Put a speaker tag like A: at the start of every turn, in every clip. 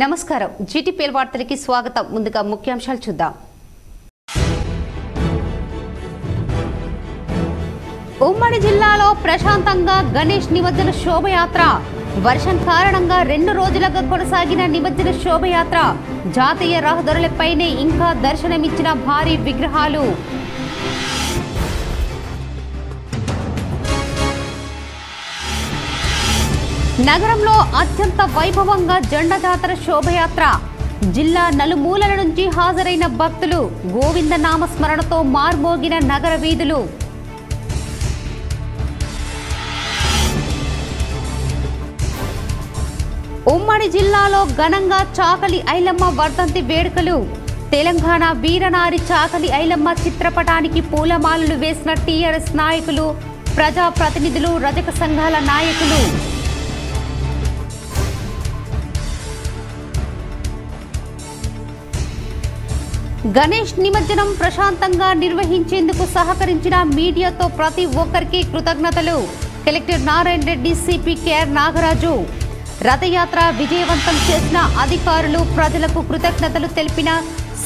A: నమస్కారం. జీటీపీఎల్ వార్తలకి స్వాగతం. ముందుగా ముఖ్యాంశాలు చూద్దాం. ఉమ్మడి జిల్లాలో ప్రశాంతంగా గణేష్ నిమజ్జన శోభయాత్ర. వర్షం కారణంగా రెండు రోజులుగా కొనసాగిన నిమజ్జన శోభయాత్ర. జాతీయ రహదారులపైనే ఇంకా దర్శనమిచ్చిన భారీ విగ్రహాలు. నగరంలో అత్యంత వైభవంగా జెండా జాతర శోభయాత్ర. జిల్లా నలుమూలల నుంచి హాజరైన భక్తులు గోవింద నామస్మరణతో మార్మోగిన నగర వీధులు. ఉమ్మడి జిల్లాలో ఘనంగా చాకలి ఐలమ్మ వర్ధంతి వేడుకలు. తెలంగాణ వీరనారి చాకలి ఐలమ్మ చిత్రపటానికి పూలమాలలు వేసిన టీఆర్ఎస్ నాయకులు ప్రజా ప్రతినిధులు రజక సంఘాల నాయకులు. గణేష్ నిమజ్జనం ప్రశాంతంగా నిర్వహించేందుకు సహకరించిన మీడియాతో ప్రతి ఒక్కరికి కృతజ్ఞతలు. Collector Narayana Reddy CP KR Nagaraju. రథయాత్ర విజయవంతం చేసిన అధికారులు ప్రజలకు కృతజ్ఞతలు తెలిపిన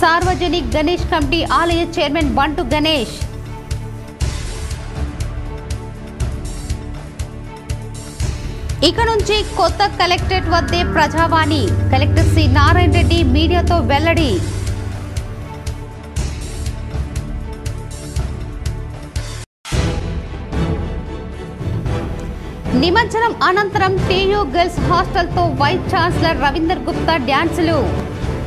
A: సార్వజనిక్ గణేష్ కమిటీ ఆలయ చైర్మన్ బంటు గణేష్. ఇక నుంచి కొత్త కలెక్టరేట్ వద్దే ప్రజావాణి. కలెక్టర్ సి నారాయణ రెడ్డి మీడియాతో వెల్లడి. నిమజ్జనం అనంతరం టీయూ గర్ల్స్ హాస్టల్తో వైస్ ఛాన్సలర్ రవీందర్ గుప్తా డ్యాన్సులు.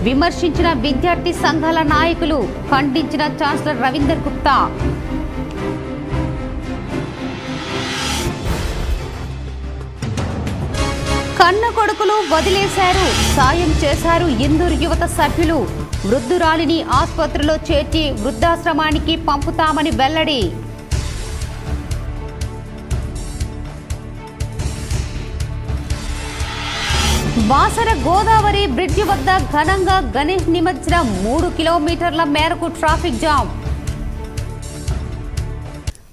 A: విమర్శించిన విద్యార్థి సంఘాల నాయకులు ఖండించిన ఛాన్సలర్ రవీందర్ గుప్తా. కన్న కొడుకులు వదిలేశారు సాయం చేశారు ఇందూరు యువత సభ్యులు. వృద్ధురాలిని ఆసుపత్రిలో చేర్చి వృద్ధాశ్రమానికి పంపుతామని వెల్లడి. బాసర గోదావరి బ్రిడ్జి వద్ద ఘనంగా గణేష్ నిమజ్జనం మూడు కిలోమీటర్ల మేరకు ట్రాఫిక్ జామ్.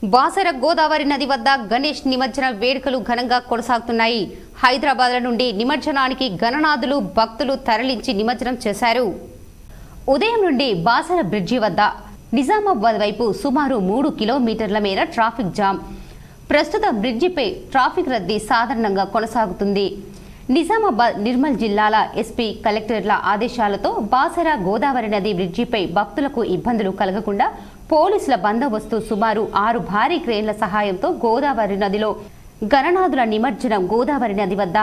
A: బాసర గోదావరి నది వద్ద గణేష్ నిమజ్జన వేడుకలు ఘనంగా కొనసాగుతున్నాయి. హైదరాబాద్ నుండి నిమజ్జనానికి గణనాథులు భక్తులు తరలించి నిమజ్జనం చేశారు. ఉదయం నుండి బాసర బ్రిడ్జి వద్ద నిజామాబాద్ వైపు సుమారు మూడు కిలోమీటర్ల మేర ట్రాఫిక్ జామ్. ప్రస్తుత బ్రిడ్జిపై ట్రాఫిక్ రద్దీ సాధారణంగా కొనసాగుతుంది. నిజామాబాద్ నిర్మల్ జిల్లాల ఎస్పీ కలెక్టర్ల ఆదేశాలతో బాసర గోదావరి నది బ్రిడ్జిపై భక్తులకు ఇబ్బందులు కలగకుండా పోలీసుల బందోబస్తు సుమారు ఆరు భారీ క్రేన్ల సహాయంతో గోదావరి నదిలో గణనాథుల నిమజ్జనం గోదావరి నది వద్ద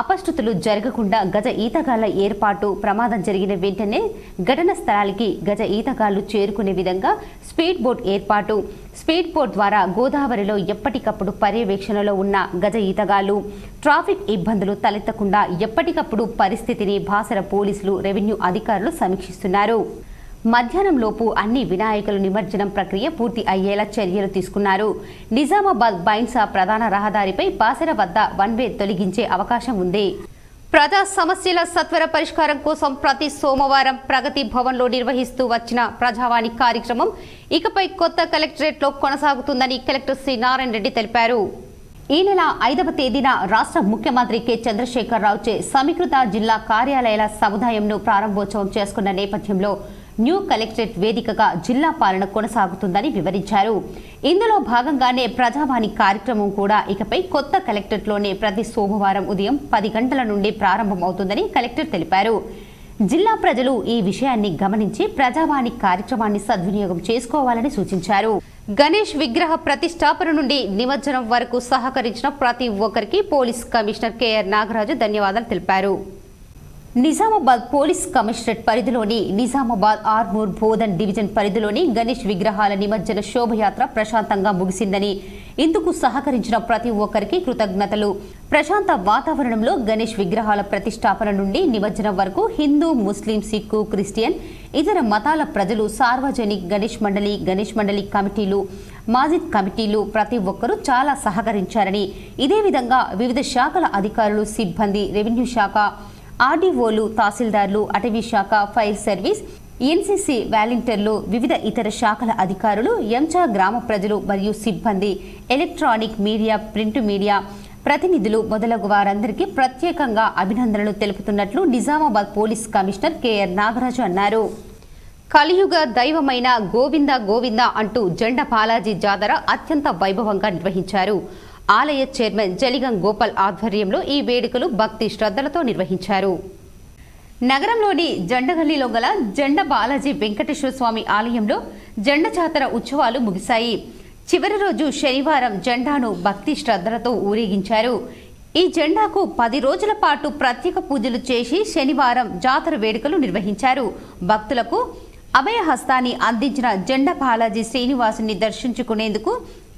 A: అపశృతులు జరగకుండా గజ ఈతగాళ్ళ ఏర్పాటు ప్రమాదం జరిగిన వెంటనే ఘటన స్థలానికి గజ ఈతగాళ్ళు చేరుకునే విధంగా స్పీడ్ బోట్ ఏర్పాటు. స్పీడ్ బోట్ ద్వారా గోదావరిలో ఎప్పటికప్పుడు పర్యవేక్షణలో ఉన్న గజ ఈతగాళ్ళు ట్రాఫిక్ ఇబ్బందులు తలెత్తకుండా ఎప్పటికప్పుడు పరిస్థితిని బాసర పోలీసులు రెవెన్యూ అధికారులు సమీక్షిస్తున్నారు. మధ్యాహ్నం లోపు అన్ని వినాయకుల నిమజ్జనం ప్రక్రియ పూర్తి అయ్యేలా చర్యలు తీసుకున్నారు. నిజామాబాద్ బైన్సా ప్రధాన రహదారిపై బాసర వద్ద వన్ వే తొలగించే అవకాశం ఉంది. ప్రజా సమస్యల సత్వర పరిష్కారం కోసం ప్రతి సోమవారం ప్రగతి భవన్లో నిర్వహిస్తూ వచ్చిన ప్రజావాణి కార్యక్రమం ఇకపై కొత్త కలెక్టరేట్లో కొనసాగుతుందని కలెక్టర్ శ్రీ నారాయణ రెడ్డి తెలిపారు. ఈ నెల ఐదవ తేదీన రాష్ట్ర ముఖ్యమంత్రి కె. చంద్రశేఖర్ రావుచే సమీకృత జిల్లా కార్యాలయాల సముదాయంను ప్రారంభోత్సవం చేసుకున్న నేపథ్యంలో న్యూ కలెక్టరేట్ వేదికగా జిల్లా పాలన కొనసాగుతుందని వివరించారు. ఇందులో భాగంగానే ప్రజావాణి కార్యక్రమం కూడా ఇకపై కొత్త కలెక్టరేట్లోనే ప్రతి సోమవారం ఉదయం పది గంటల నుండి ప్రారంభమవుతుందని కలెక్టర్ తెలిపారు. జిల్లా ప్రజలు ఈ విషయాన్ని గమనించి ప్రజావాణి కార్యక్రమాన్ని సద్వినియోగం చేసుకోవాలని సూచించారు. గణేష్ విగ్రహ ప్రతిష్టాపన నుండి నిమజ్జనం వరకు సహకరించిన ప్రతి ఒక్కరికి పోలీస్ కమిషనర్ కెఆర్ నాగరాజు ధన్యవాదాలు తెలిపారు. నిజామాబాద్ పోలీస్ కమిషనరేట్ పరిధిలోని నిజామాబాద్ ఆర్మూర్ బోధన్ డివిజన్ పరిధిలోని గణేష్ విగ్రహాల నిమజ్జన శోభయాత్ర ప్రశాంతంగా ముగిసిందని. ఇందుకు సహకరించిన ప్రతి ఒక్కరికి కృతజ్ఞతలు. ప్రశాంత వాతావరణంలో గణేష్ విగ్రహాల ప్రతిష్టాపన నుండి నిమజ్జనం వరకు హిందూ ముస్లిం సిక్కు క్రిస్టియన్ ఇతర మతాల ప్రజలు సార్వజనిక్ గణేష్ మండలి గణేష్ మండలి కమిటీలు మాజిద్ కమిటీలు ప్రతి ఒక్కరూ చాలా సహకరించారని. ఇదే విధంగా వివిధ శాఖల అధికారులు సిబ్బంది రెవెన్యూ శాఖ ఆర్డీఓలు తహసీల్దార్లు అటవీ శాఖ ఫైర్ సర్వీస్ ఎన్సీసీ వాలంటీర్లు వివిధ ఇతర శాఖల అధికారులు ఎంచా గ్రామ ప్రజలు మరియు సిబ్బంది ఎలక్ట్రానిక్ మీడియా ప్రింట్ మీడియా ప్రతినిధులు మొదలగు వారందరికీ ప్రత్యేకంగా అభినందనలు తెలుపుతున్నట్లు Nizamabad police commissioner KR Nagaraju అన్నారు. కలియుగ దైవమైన గోవింద గోవింద అంటూ జెండ బాలాజీ జాతర అత్యంత వైభవంగా నిర్వహించారు. ఆలయ చైర్మన్ జలిగం గోపాల్ ఆధ్వర్యంలో ఈ వేడుకలు భక్తి శ్రద్ధలతో నిర్వహించారు. నగరంలోని జెండగల్లీలో గల జెండ బాలాజీ వెంకటేశ్వర స్వామి ఆలయంలో జెండ జాతర ఉత్సవాలు ముగిశాయి. చివరి రోజు శనివారం జెండాను భక్తి శ్రద్ధలతో ఊరేగించారు. ఈ జెండాకు పది రోజుల పాటు ప్రత్యేక పూజలు చేసి శనివారం జాతర వేడుకలు నిర్వహించారు. భక్తులకు అభయహస్తాన్ని అందించిన జెండ బాలాజీ శ్రీనివాసుని దర్శించుకునేందుకు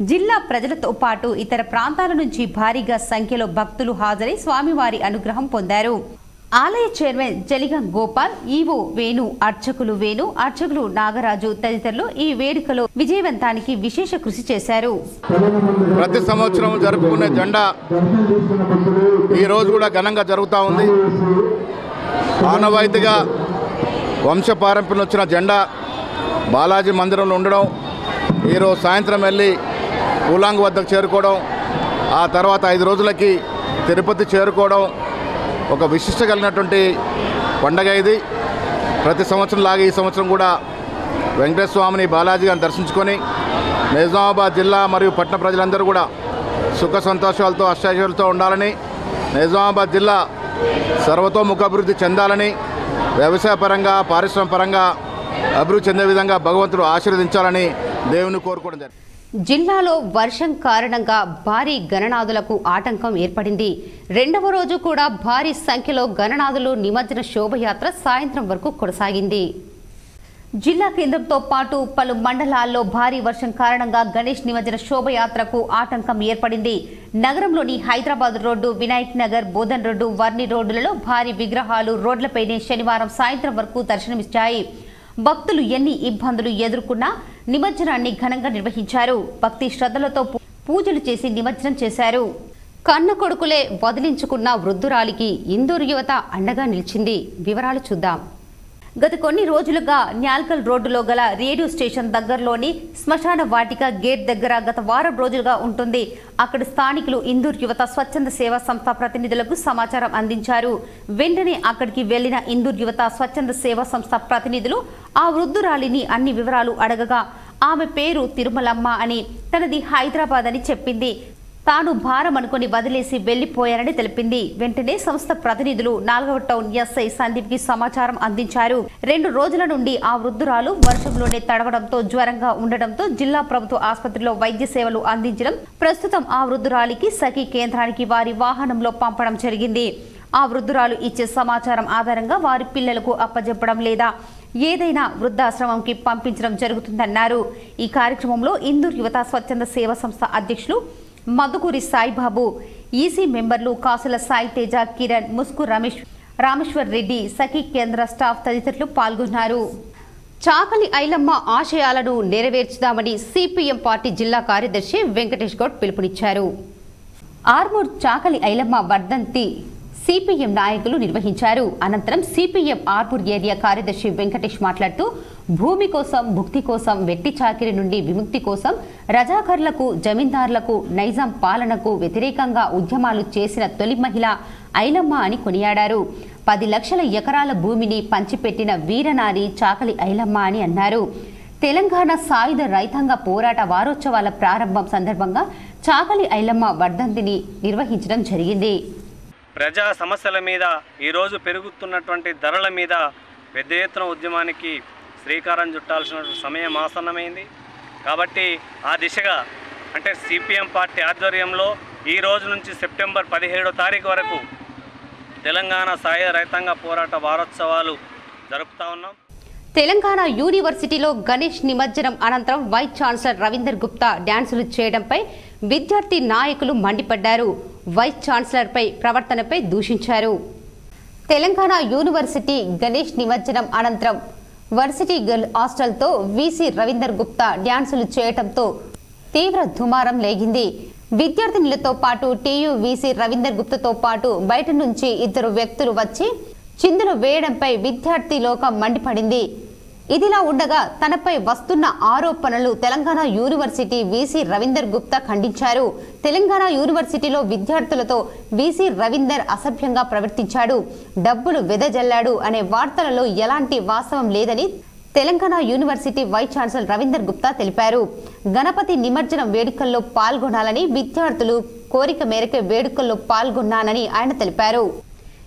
A: జిల్లా ప్రజలతో పాటు ఇతర ప్రాంతాల నుంచి భారీగా సంఖ్యలో భక్తులు హాజరై స్వామివారి అనుగ్రహం పొందారు. ఆలయ చైర్మన్ జలిగం గోపాల్ ఈవో వేణు అర్చకులు వేణు అర్చకులు నాగరాజు తదితరులు ఈ వేడుకలో విజయవంతానికి విశేష కృషి చేశారు.
B: ప్రతి సంవత్సరం జరుపుకునే జెండా ఈ రోజు కూడా ఘనంగా జరుగుతూ ఉంది. ఆనవాయితీగా వంశపారంపర్యం వచ్చిన జెండా బాలాజీ మందిరంలో ఉండడం ఈరోజు సాయంత్రం వెళ్ళి పూలాంగ్ వద్దకు చేరుకోవడం ఆ తర్వాత ఐదు రోజులకి తిరుపతి చేరుకోవడం ఒక విశిష్ట కలిగినటువంటి పండగ ఇది. ప్రతి సంవత్సరం లాగా ఈ సంవత్సరం కూడా వెంకటేశ్వర స్వామిని బాలాజీ గారిని దర్శించుకొని నిజామాబాద్ జిల్లా మరియు పట్టణ ప్రజలందరూ కూడా సుఖ సంతోషాలతో అష్టాశాలతో ఉండాలని నిజామాబాద్ జిల్లా సర్వతోముఖాభివృద్ధి చెందాలని వ్యవసాయ పరంగా పారిశ్రామిక పరంగా అభివృద్ధి చెందే విధంగా భగవంతుడు ఆశీర్వదించాలని దేవుని కోరుకోవడం జరిగింది.
A: జిల్లాలో వర్షం కారణంగా భారీ గణనాదులకు ఆటంకం ఏర్పడింది. రెండవ రోజు కూడా భారీ సంఖ్యలో గణనాదులు నిమజ్జన శోభయాత్ర సాయంత్రం వరకు కొనసాగింది. జిల్లా కేంద్రంతో పాటు పలు మండలాల్లో భారీ వర్షం కారణంగా గణేష్ నిమజ్జన శోభయాత్రకు ఆటంకం ఏర్పడింది. నగరంలోని హైదరాబాద్ రోడ్డు వినాయక్ నగర్ బోధన్ రోడ్డు వర్ని రోడ్డులలో భారీ విగ్రహాలు రోడ్లపైనే శనివారం సాయంత్రం వరకు దర్శనమిచ్చాయి. భక్తులు ఎన్ని ఇబ్బందులు ఎదుర్కొన్నా నిమజ్జనాన్ని ఘనంగా నిర్వహించారు. భక్తి శ్రద్ధలతో పూజలు చేసి నిమజ్జనం చేశారు. కన్న కొడుకులే వదిలించుకున్న వృద్ధురాలికి ఇందూరు యువత అండగా నిలిచింది. వివరాలు చూద్దాం. గత కొన్ని రోజులుగా న్యాల్కల్ రోడ్డులో గల రేడియో స్టేషన్ దగ్గరలోని శ్మశాన వాటిక గేట్ దగ్గర గత వారం రోజులుగా ఉంటుంది. అక్కడ స్థానికులు ఇందూర్ యువత స్వచ్ఛంద సేవా సంస్థ ప్రతినిధులకు సమాచారం అందించారు. వెంటనే అక్కడికి వెళ్ళిన ఇందూర్ యువత స్వచ్ఛంద సేవా సంస్థ ప్రతినిధులు ఆ వృద్ధురాలిని అన్ని వివరాలు అడగగా ఆమె పేరు తిరుమలమ్మ అని తనది హైదరాబాద్ అని చెప్పింది. తాను భారం అనుకుని వదిలేసి వెళ్ళిపోయారని తెలిపింది. వెంటనే సంస్థ ప్రతినిధులు నాలుగవ టౌన్ ఎస్ఐ సందీప్కి సమాచారం అందించారు. రెండు రోజుల నుండి ఆ వృద్ధురాలు వర్షంలోనే తడవడంతో జ్వరంగా ఉండడంతో జిల్లా ప్రభుత్వ ఆసుపత్రిలో వైద్య సేవలు అందించడం ప్రస్తుతం ఆ వృద్ధురాలికి సఖీ కేంద్రానికి వారి వాహనంలో పంపడం జరిగింది. ఆ వృద్ధురాలు ఇచ్చే సమాచారం ఆధారంగా వారి పిల్లలకు అప్పజెప్పడం లేదా ఏదైనా వృద్ధాశ్రమంకి పంపించడం జరుగుతుందన్నారు. ఈ కార్యక్రమంలో ఇందూర్ యువత స్వచ్ఛంద సేవా సంస్థ అధ్యక్షులు మధుకూరి సాయిబాబు ఈసీ మెంబర్లు కాసుల సాయి తేజ కిరణ్ ముస్కు రమేష్ రామేశ్వర్ రెడ్డి సఖీ కేంద్ర స్టాఫ్ తదితరులు పాల్గొన్నారు. చాకలి ఐలమ్మ ఆశయాలను నెరవేర్చుదామని సిపిఎం పార్టీ జిల్లా కార్యదర్శి వెంకటేష్ గౌడ్ పిలుపునిచ్చారు. ఆర్మూర్ చాకలి ఐలమ్మ వర్ధంతి సిపిఎం నాయకులు నిర్వహించారు. అనంతరం సిపిఎం ఆర్మూర్ ఏరియా కార్యదర్శి వెంకటేష్ మాట్లాడుతూ భూమి కోసం భుక్తి కోసం వెట్టి చాకిరి నుండి విముక్తి కోసం రజాకర్లకు జమీందారులకు నైజాం పాలనకు వ్యతిరేకంగా ఉద్యమాలు చేసిన తొలి మహిళ ఐలమ్మ అని కొనియాడారు. పది లక్షల ఎకరాల భూమిని పంచిపెట్టిన వీరనారి చాకలి ఐలమ్మ అని అన్నారు. తెలంగాణ సాయుధ రైతాంగ పోరాట వారోత్సవాల ప్రారంభం సందర్భంగా చాకలి ఐలమ్మ వర్ధంతిని నిర్వహించడం జరిగింది.
C: ప్రజా సమస్యల మీద ఈరోజు పెరుగుతున్నటువంటి ధరల మీద పెద్ద ఎత్తున ఉద్యమానికి శ్రీకారం చుట్టాల్సిన సమయం ఆసన్నమైంది. కాబట్టి ఆ దిశగా అంటే సిపిఎం పార్టీ ఆధ్వర్యంలో ఈ రోజు నుంచి సెప్టెంబర్ పదిహేడో తారీఖు వరకు తెలంగాణ సాయ రైతాంగ పోరాట వారోత్సవాలు జరుపుతా ఉన్నాం.
A: తెలంగాణ యూనివర్సిటీలో గణేష్ నిమజ్జనం అనంతరం వైస్ ఛాన్సలర్ రవీందర్ గుప్తా డ్యాన్సులు చేయడంపై విద్యార్థి నాయకులు మండిపడ్డారు. వైస్ ఛాన్సలర్పై ప్రవర్తనపై దూషించారు. తెలంగాణ యూనివర్సిటీ గణేష్ నిమజ్జనం అనంతరం వర్సిటీ గర్ల్ హాస్టల్తో వీసీ రవీందర్ గుప్తా డ్యాన్సులు చేయటంతో తీవ్ర దుమారం లేగింది. విద్యార్థినులతో పాటు టీయూ వీసీ రవీందర్ గుప్తతో పాటు బయట నుంచి ఇద్దరు వ్యక్తులు వచ్చి చిందులు వేయడంపై విద్యార్థి లోకం మండిపడింది. ఇదిలా ఉండగా తనపై వస్తున్న ఆరోపణలు తెలంగాణ యూనివర్సిటీ వీసీ రవీందర్ గుప్తా ఖండించారు. తెలంగాణ యూనివర్సిటీలో విద్యార్థులతో వీసీ రవీందర్ అసభ్యంగా ప్రవర్తించాడు. డబ్బులు వెదజల్లాడు అనే వార్తలలో ఎలాంటి వాస్తవం లేదని Telangana university vice chancellor Ravinder Gupta తెలిపారు. గణపతి నిమజ్జనం వేడుకల్లో పాల్గొనాలని విద్యార్థులు కోరిక మేరకు వేడుకల్లో పాల్గొన్నానని ఆయన తెలిపారు.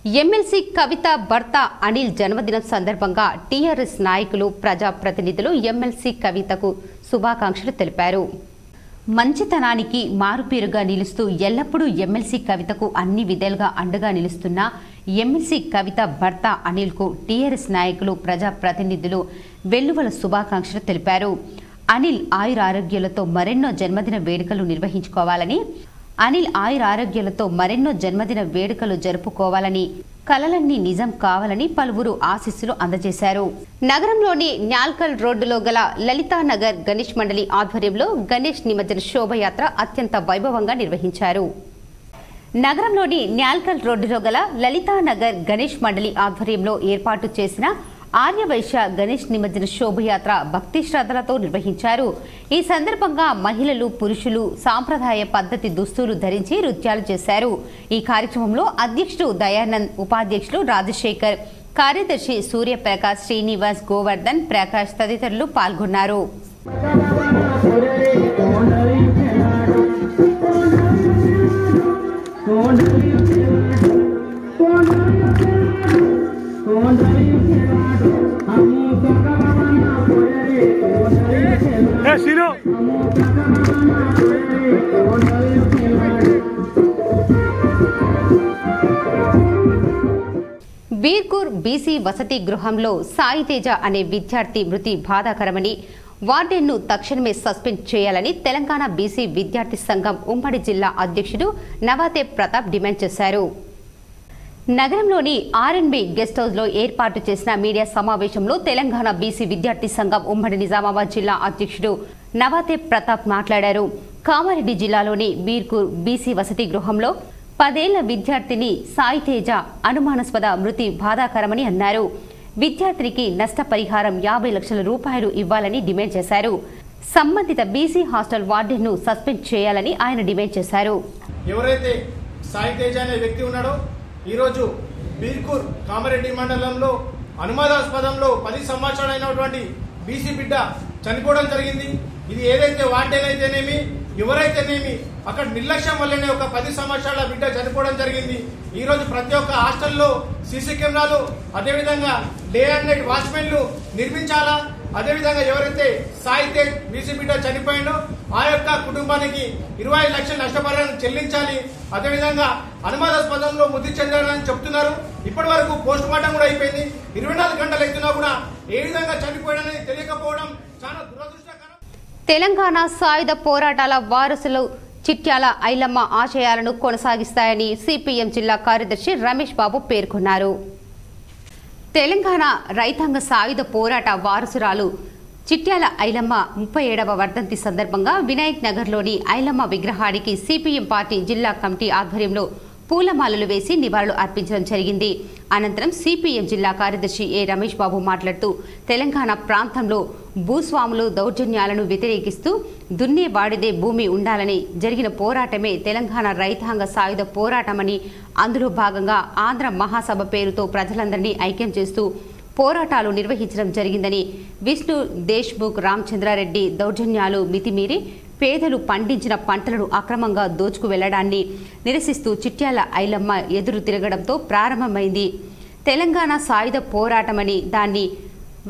A: ఎమ్మెల్సీ కవిత భర్త అనిల్ జన్మదినం సందర్భంగా టీఆర్ఎస్ నాయకులు ప్రజాప్రతినిధులు ఎమ్మెల్సీ కవితకు శుభాకాంక్షలు తెలిపారు. మంచితనానికి మారుపేరుగా నిలుస్తూ ఎల్లప్పుడూ ఎమ్మెల్సీ కవితకు అన్ని విధాలుగా అండగా నిలుస్తున్న ఎమ్మెల్సీ కవిత భర్త అనిల్కు టీఆర్ఎస్ నాయకులు ప్రజాప్రతినిధులు వెల్లువల శుభాకాంక్షలు తెలిపారు. అనిల్ ఆయురారోగ్యాలతో మరెన్నో జన్మదిన వేడుకలు నిర్వహించుకోవాలని అనిల్ ఆయురారోగ్యాలతో మరెన్నో జన్మదిన వేడుకలు జరుపుకోవాలని కలలన్నీ నిజం కావాలని పలువురు ఆశీస్సులు అందజేశారు. నగరంలోని న్యాల్కల్ రోడ్డులో గల లలితానగర్ గణేష్ మండలి ఆధ్వర్యంలో గణేష్ నిమజ్జన శోభయాత్ర అత్యంత వైభవంగా నిర్వహించారు. నగరంలోని న్యాల్కల్ రోడ్డులో గల లలితానగర్ గణేష్ మండలి ఆధ్వర్యంలో ఏర్పాటు చేసిన ఆర్యవైశ్య గణేష్ నిమజ్జన శోభయాత్ర భక్తి శ్రద్ధలతో నిర్వహించారు. ఈ సందర్భంగా మహిళలు పురుషులు సాంప్రదాయ పద్ధతి దుస్తులు ధరించి నృత్యాలు చేశారు. ఈ కార్యక్రమంలో అధ్యక్షుడు దయానంద్ ఉపాధ్యక్షులు రాజశేఖర్ కార్యదర్శి సూర్యప్రకాష్ శ్రీనివాస్ గోవర్ధన్ ప్రకాష్ తదితరులు పాల్గొన్నారు.
C: ఏ శ్రీను
A: బీర్కూర్ బీసీ వసతి గృహంలో సాయితేజ అనే విద్యార్థి మృతి బాధాకరమని వార్డెన్ను తక్షణమే సస్పెండ్ చేయాలని తెలంగాణ బీసీ విద్యార్థి సంఘం ఉమ్మడి జిల్లా అధ్యక్షుడు నవాతే ప్రతాప్ డిమాండ్ చేశారు. నగరంలోని ఆర్ఎన్బి గెస్ట్ హౌస్లో ఏర్పాటు చేసిన మీడియా సమావేశంలో తెలంగాణ బీసీ విద్యార్థి సంఘం ఉమ్మడి నిజామాబాద్ జిల్లా అధ్యక్షుడు నవాతే ప్రతాప్ మాట్లాడారు. కామారెడ్డి జిల్లాలోని బీర్కూర్ బీసీ వసతి గృహంలో పదేళ్ళ విద్యార్థిని సాయితేజ అనుమానాస్పద మృతి బాధాకరమని అన్నారు. విద్యార్థినికి నష్టపరిహారం యాభై లక్షల రూపాయలు ఇవ్వాలని డిమాండ్ చేశారు. సంబంధిత బీసీ హాస్టల్ వార్డెన్ను సస్పెండ్ చేయాలని ఆయన డిమాండ్ చేశారు.
D: ఎవరైతే సాయితేజ అనే వ్యక్తి ఉన్నాడో ఈరోజు బీర్కూర్ కామారెడ్డి మండలంలో అనుమానాస్పదంలో పది సంవత్సరాలైనటువంటి బీసీ బిడ్డ చనిపోవడం జరిగింది. ఇది ఏదైతే వార్డెన్ ఎవరైతేనేమి అక్కడ నిర్లక్ష్యం వల్లనే ఒక పది సంవత్సరాల బిడ్డ చనిపోవడం జరిగింది. ఈ రోజు ప్రతి ఒక్క హాస్టల్లో సీసీ కెమెరాలు అదేవిధంగా డే అండ్ నైట్ వాచ్మెన్లు నిర్మించాలా? అదేవిధంగా ఎవరైతే సాయి తేజ్ బీసీ బిడ్డ చనిపోయిండో ఆ యొక్క కుటుంబానికి ఇరవై లక్షల నష్టపరిహారం చెల్లించాలి. అదేవిధంగా అనుమానాస్పదంలో మృతి చెందారని చెప్తున్నారు. ఇప్పటి వరకు పోస్ట్ మార్టం కూడా అయిపోయింది. ఇరవై నాలుగు గంటలు ఎత్తున్నా కూడా ఏ విధంగా చనిపోయాడని తెలియకపోవడం చాలా దురదృష్టకరం.
A: తెలంగాణ సాయుధ పోరాటాల వారసులు చిట్యాల ఐలమ్మ ఆశయాలను కొనసాగిస్తాయని సిపిఎం జిల్లా కార్యదర్శి రమేష్ బాబు పేర్కొన్నారు. తెలంగాణ రైతాంగ సాయుధ పోరాట వారసురాలు చిట్యాల ఐలమ్మ ముప్పై ఏడవ వర్ధంతి సందర్భంగా వినాయక్ నగర్లోని ఐలమ్మ విగ్రహానికి సిపిఎం పార్టీ జిల్లా కమిటీ ఆధ్వర్యంలో పూలమాలలు వేసి నివాళులు అర్పించడం జరిగింది. అనంతరం సిపిఎం జిల్లా కార్యదర్శి ఏ రమేష్ బాబు మాట్లాడుతూ తెలంగాణ ప్రాంతంలో భూస్వాములు దౌర్జన్యాలను వ్యతిరేకిస్తూ దున్నే వాడిదే భూమి ఉండాలని జరిగిన పోరాటమే తెలంగాణ రైతాంగ సాయుధ పోరాటమని అందులో భాగంగా ఆంధ్ర మహాసభ పేరుతో ప్రజలందరినీ ఐక్యం చేస్తూ పోరాటాలు నిర్వహించడం జరిగిందని విష్ణు దేశ్ముఖ్ రామచంద్రారెడ్డి దౌర్జన్యాలు మితిమీరి పేదలు పండించిన పంటలను అక్రమంగా దోచుకు వెళ్ళడాన్ని నిరసిస్తూ చిట్యాల ఐలమ్మ ఎదురు తిరగడంతో ప్రారంభమైంది. తెలంగాణ సాయుధ పోరాటమని దాన్ని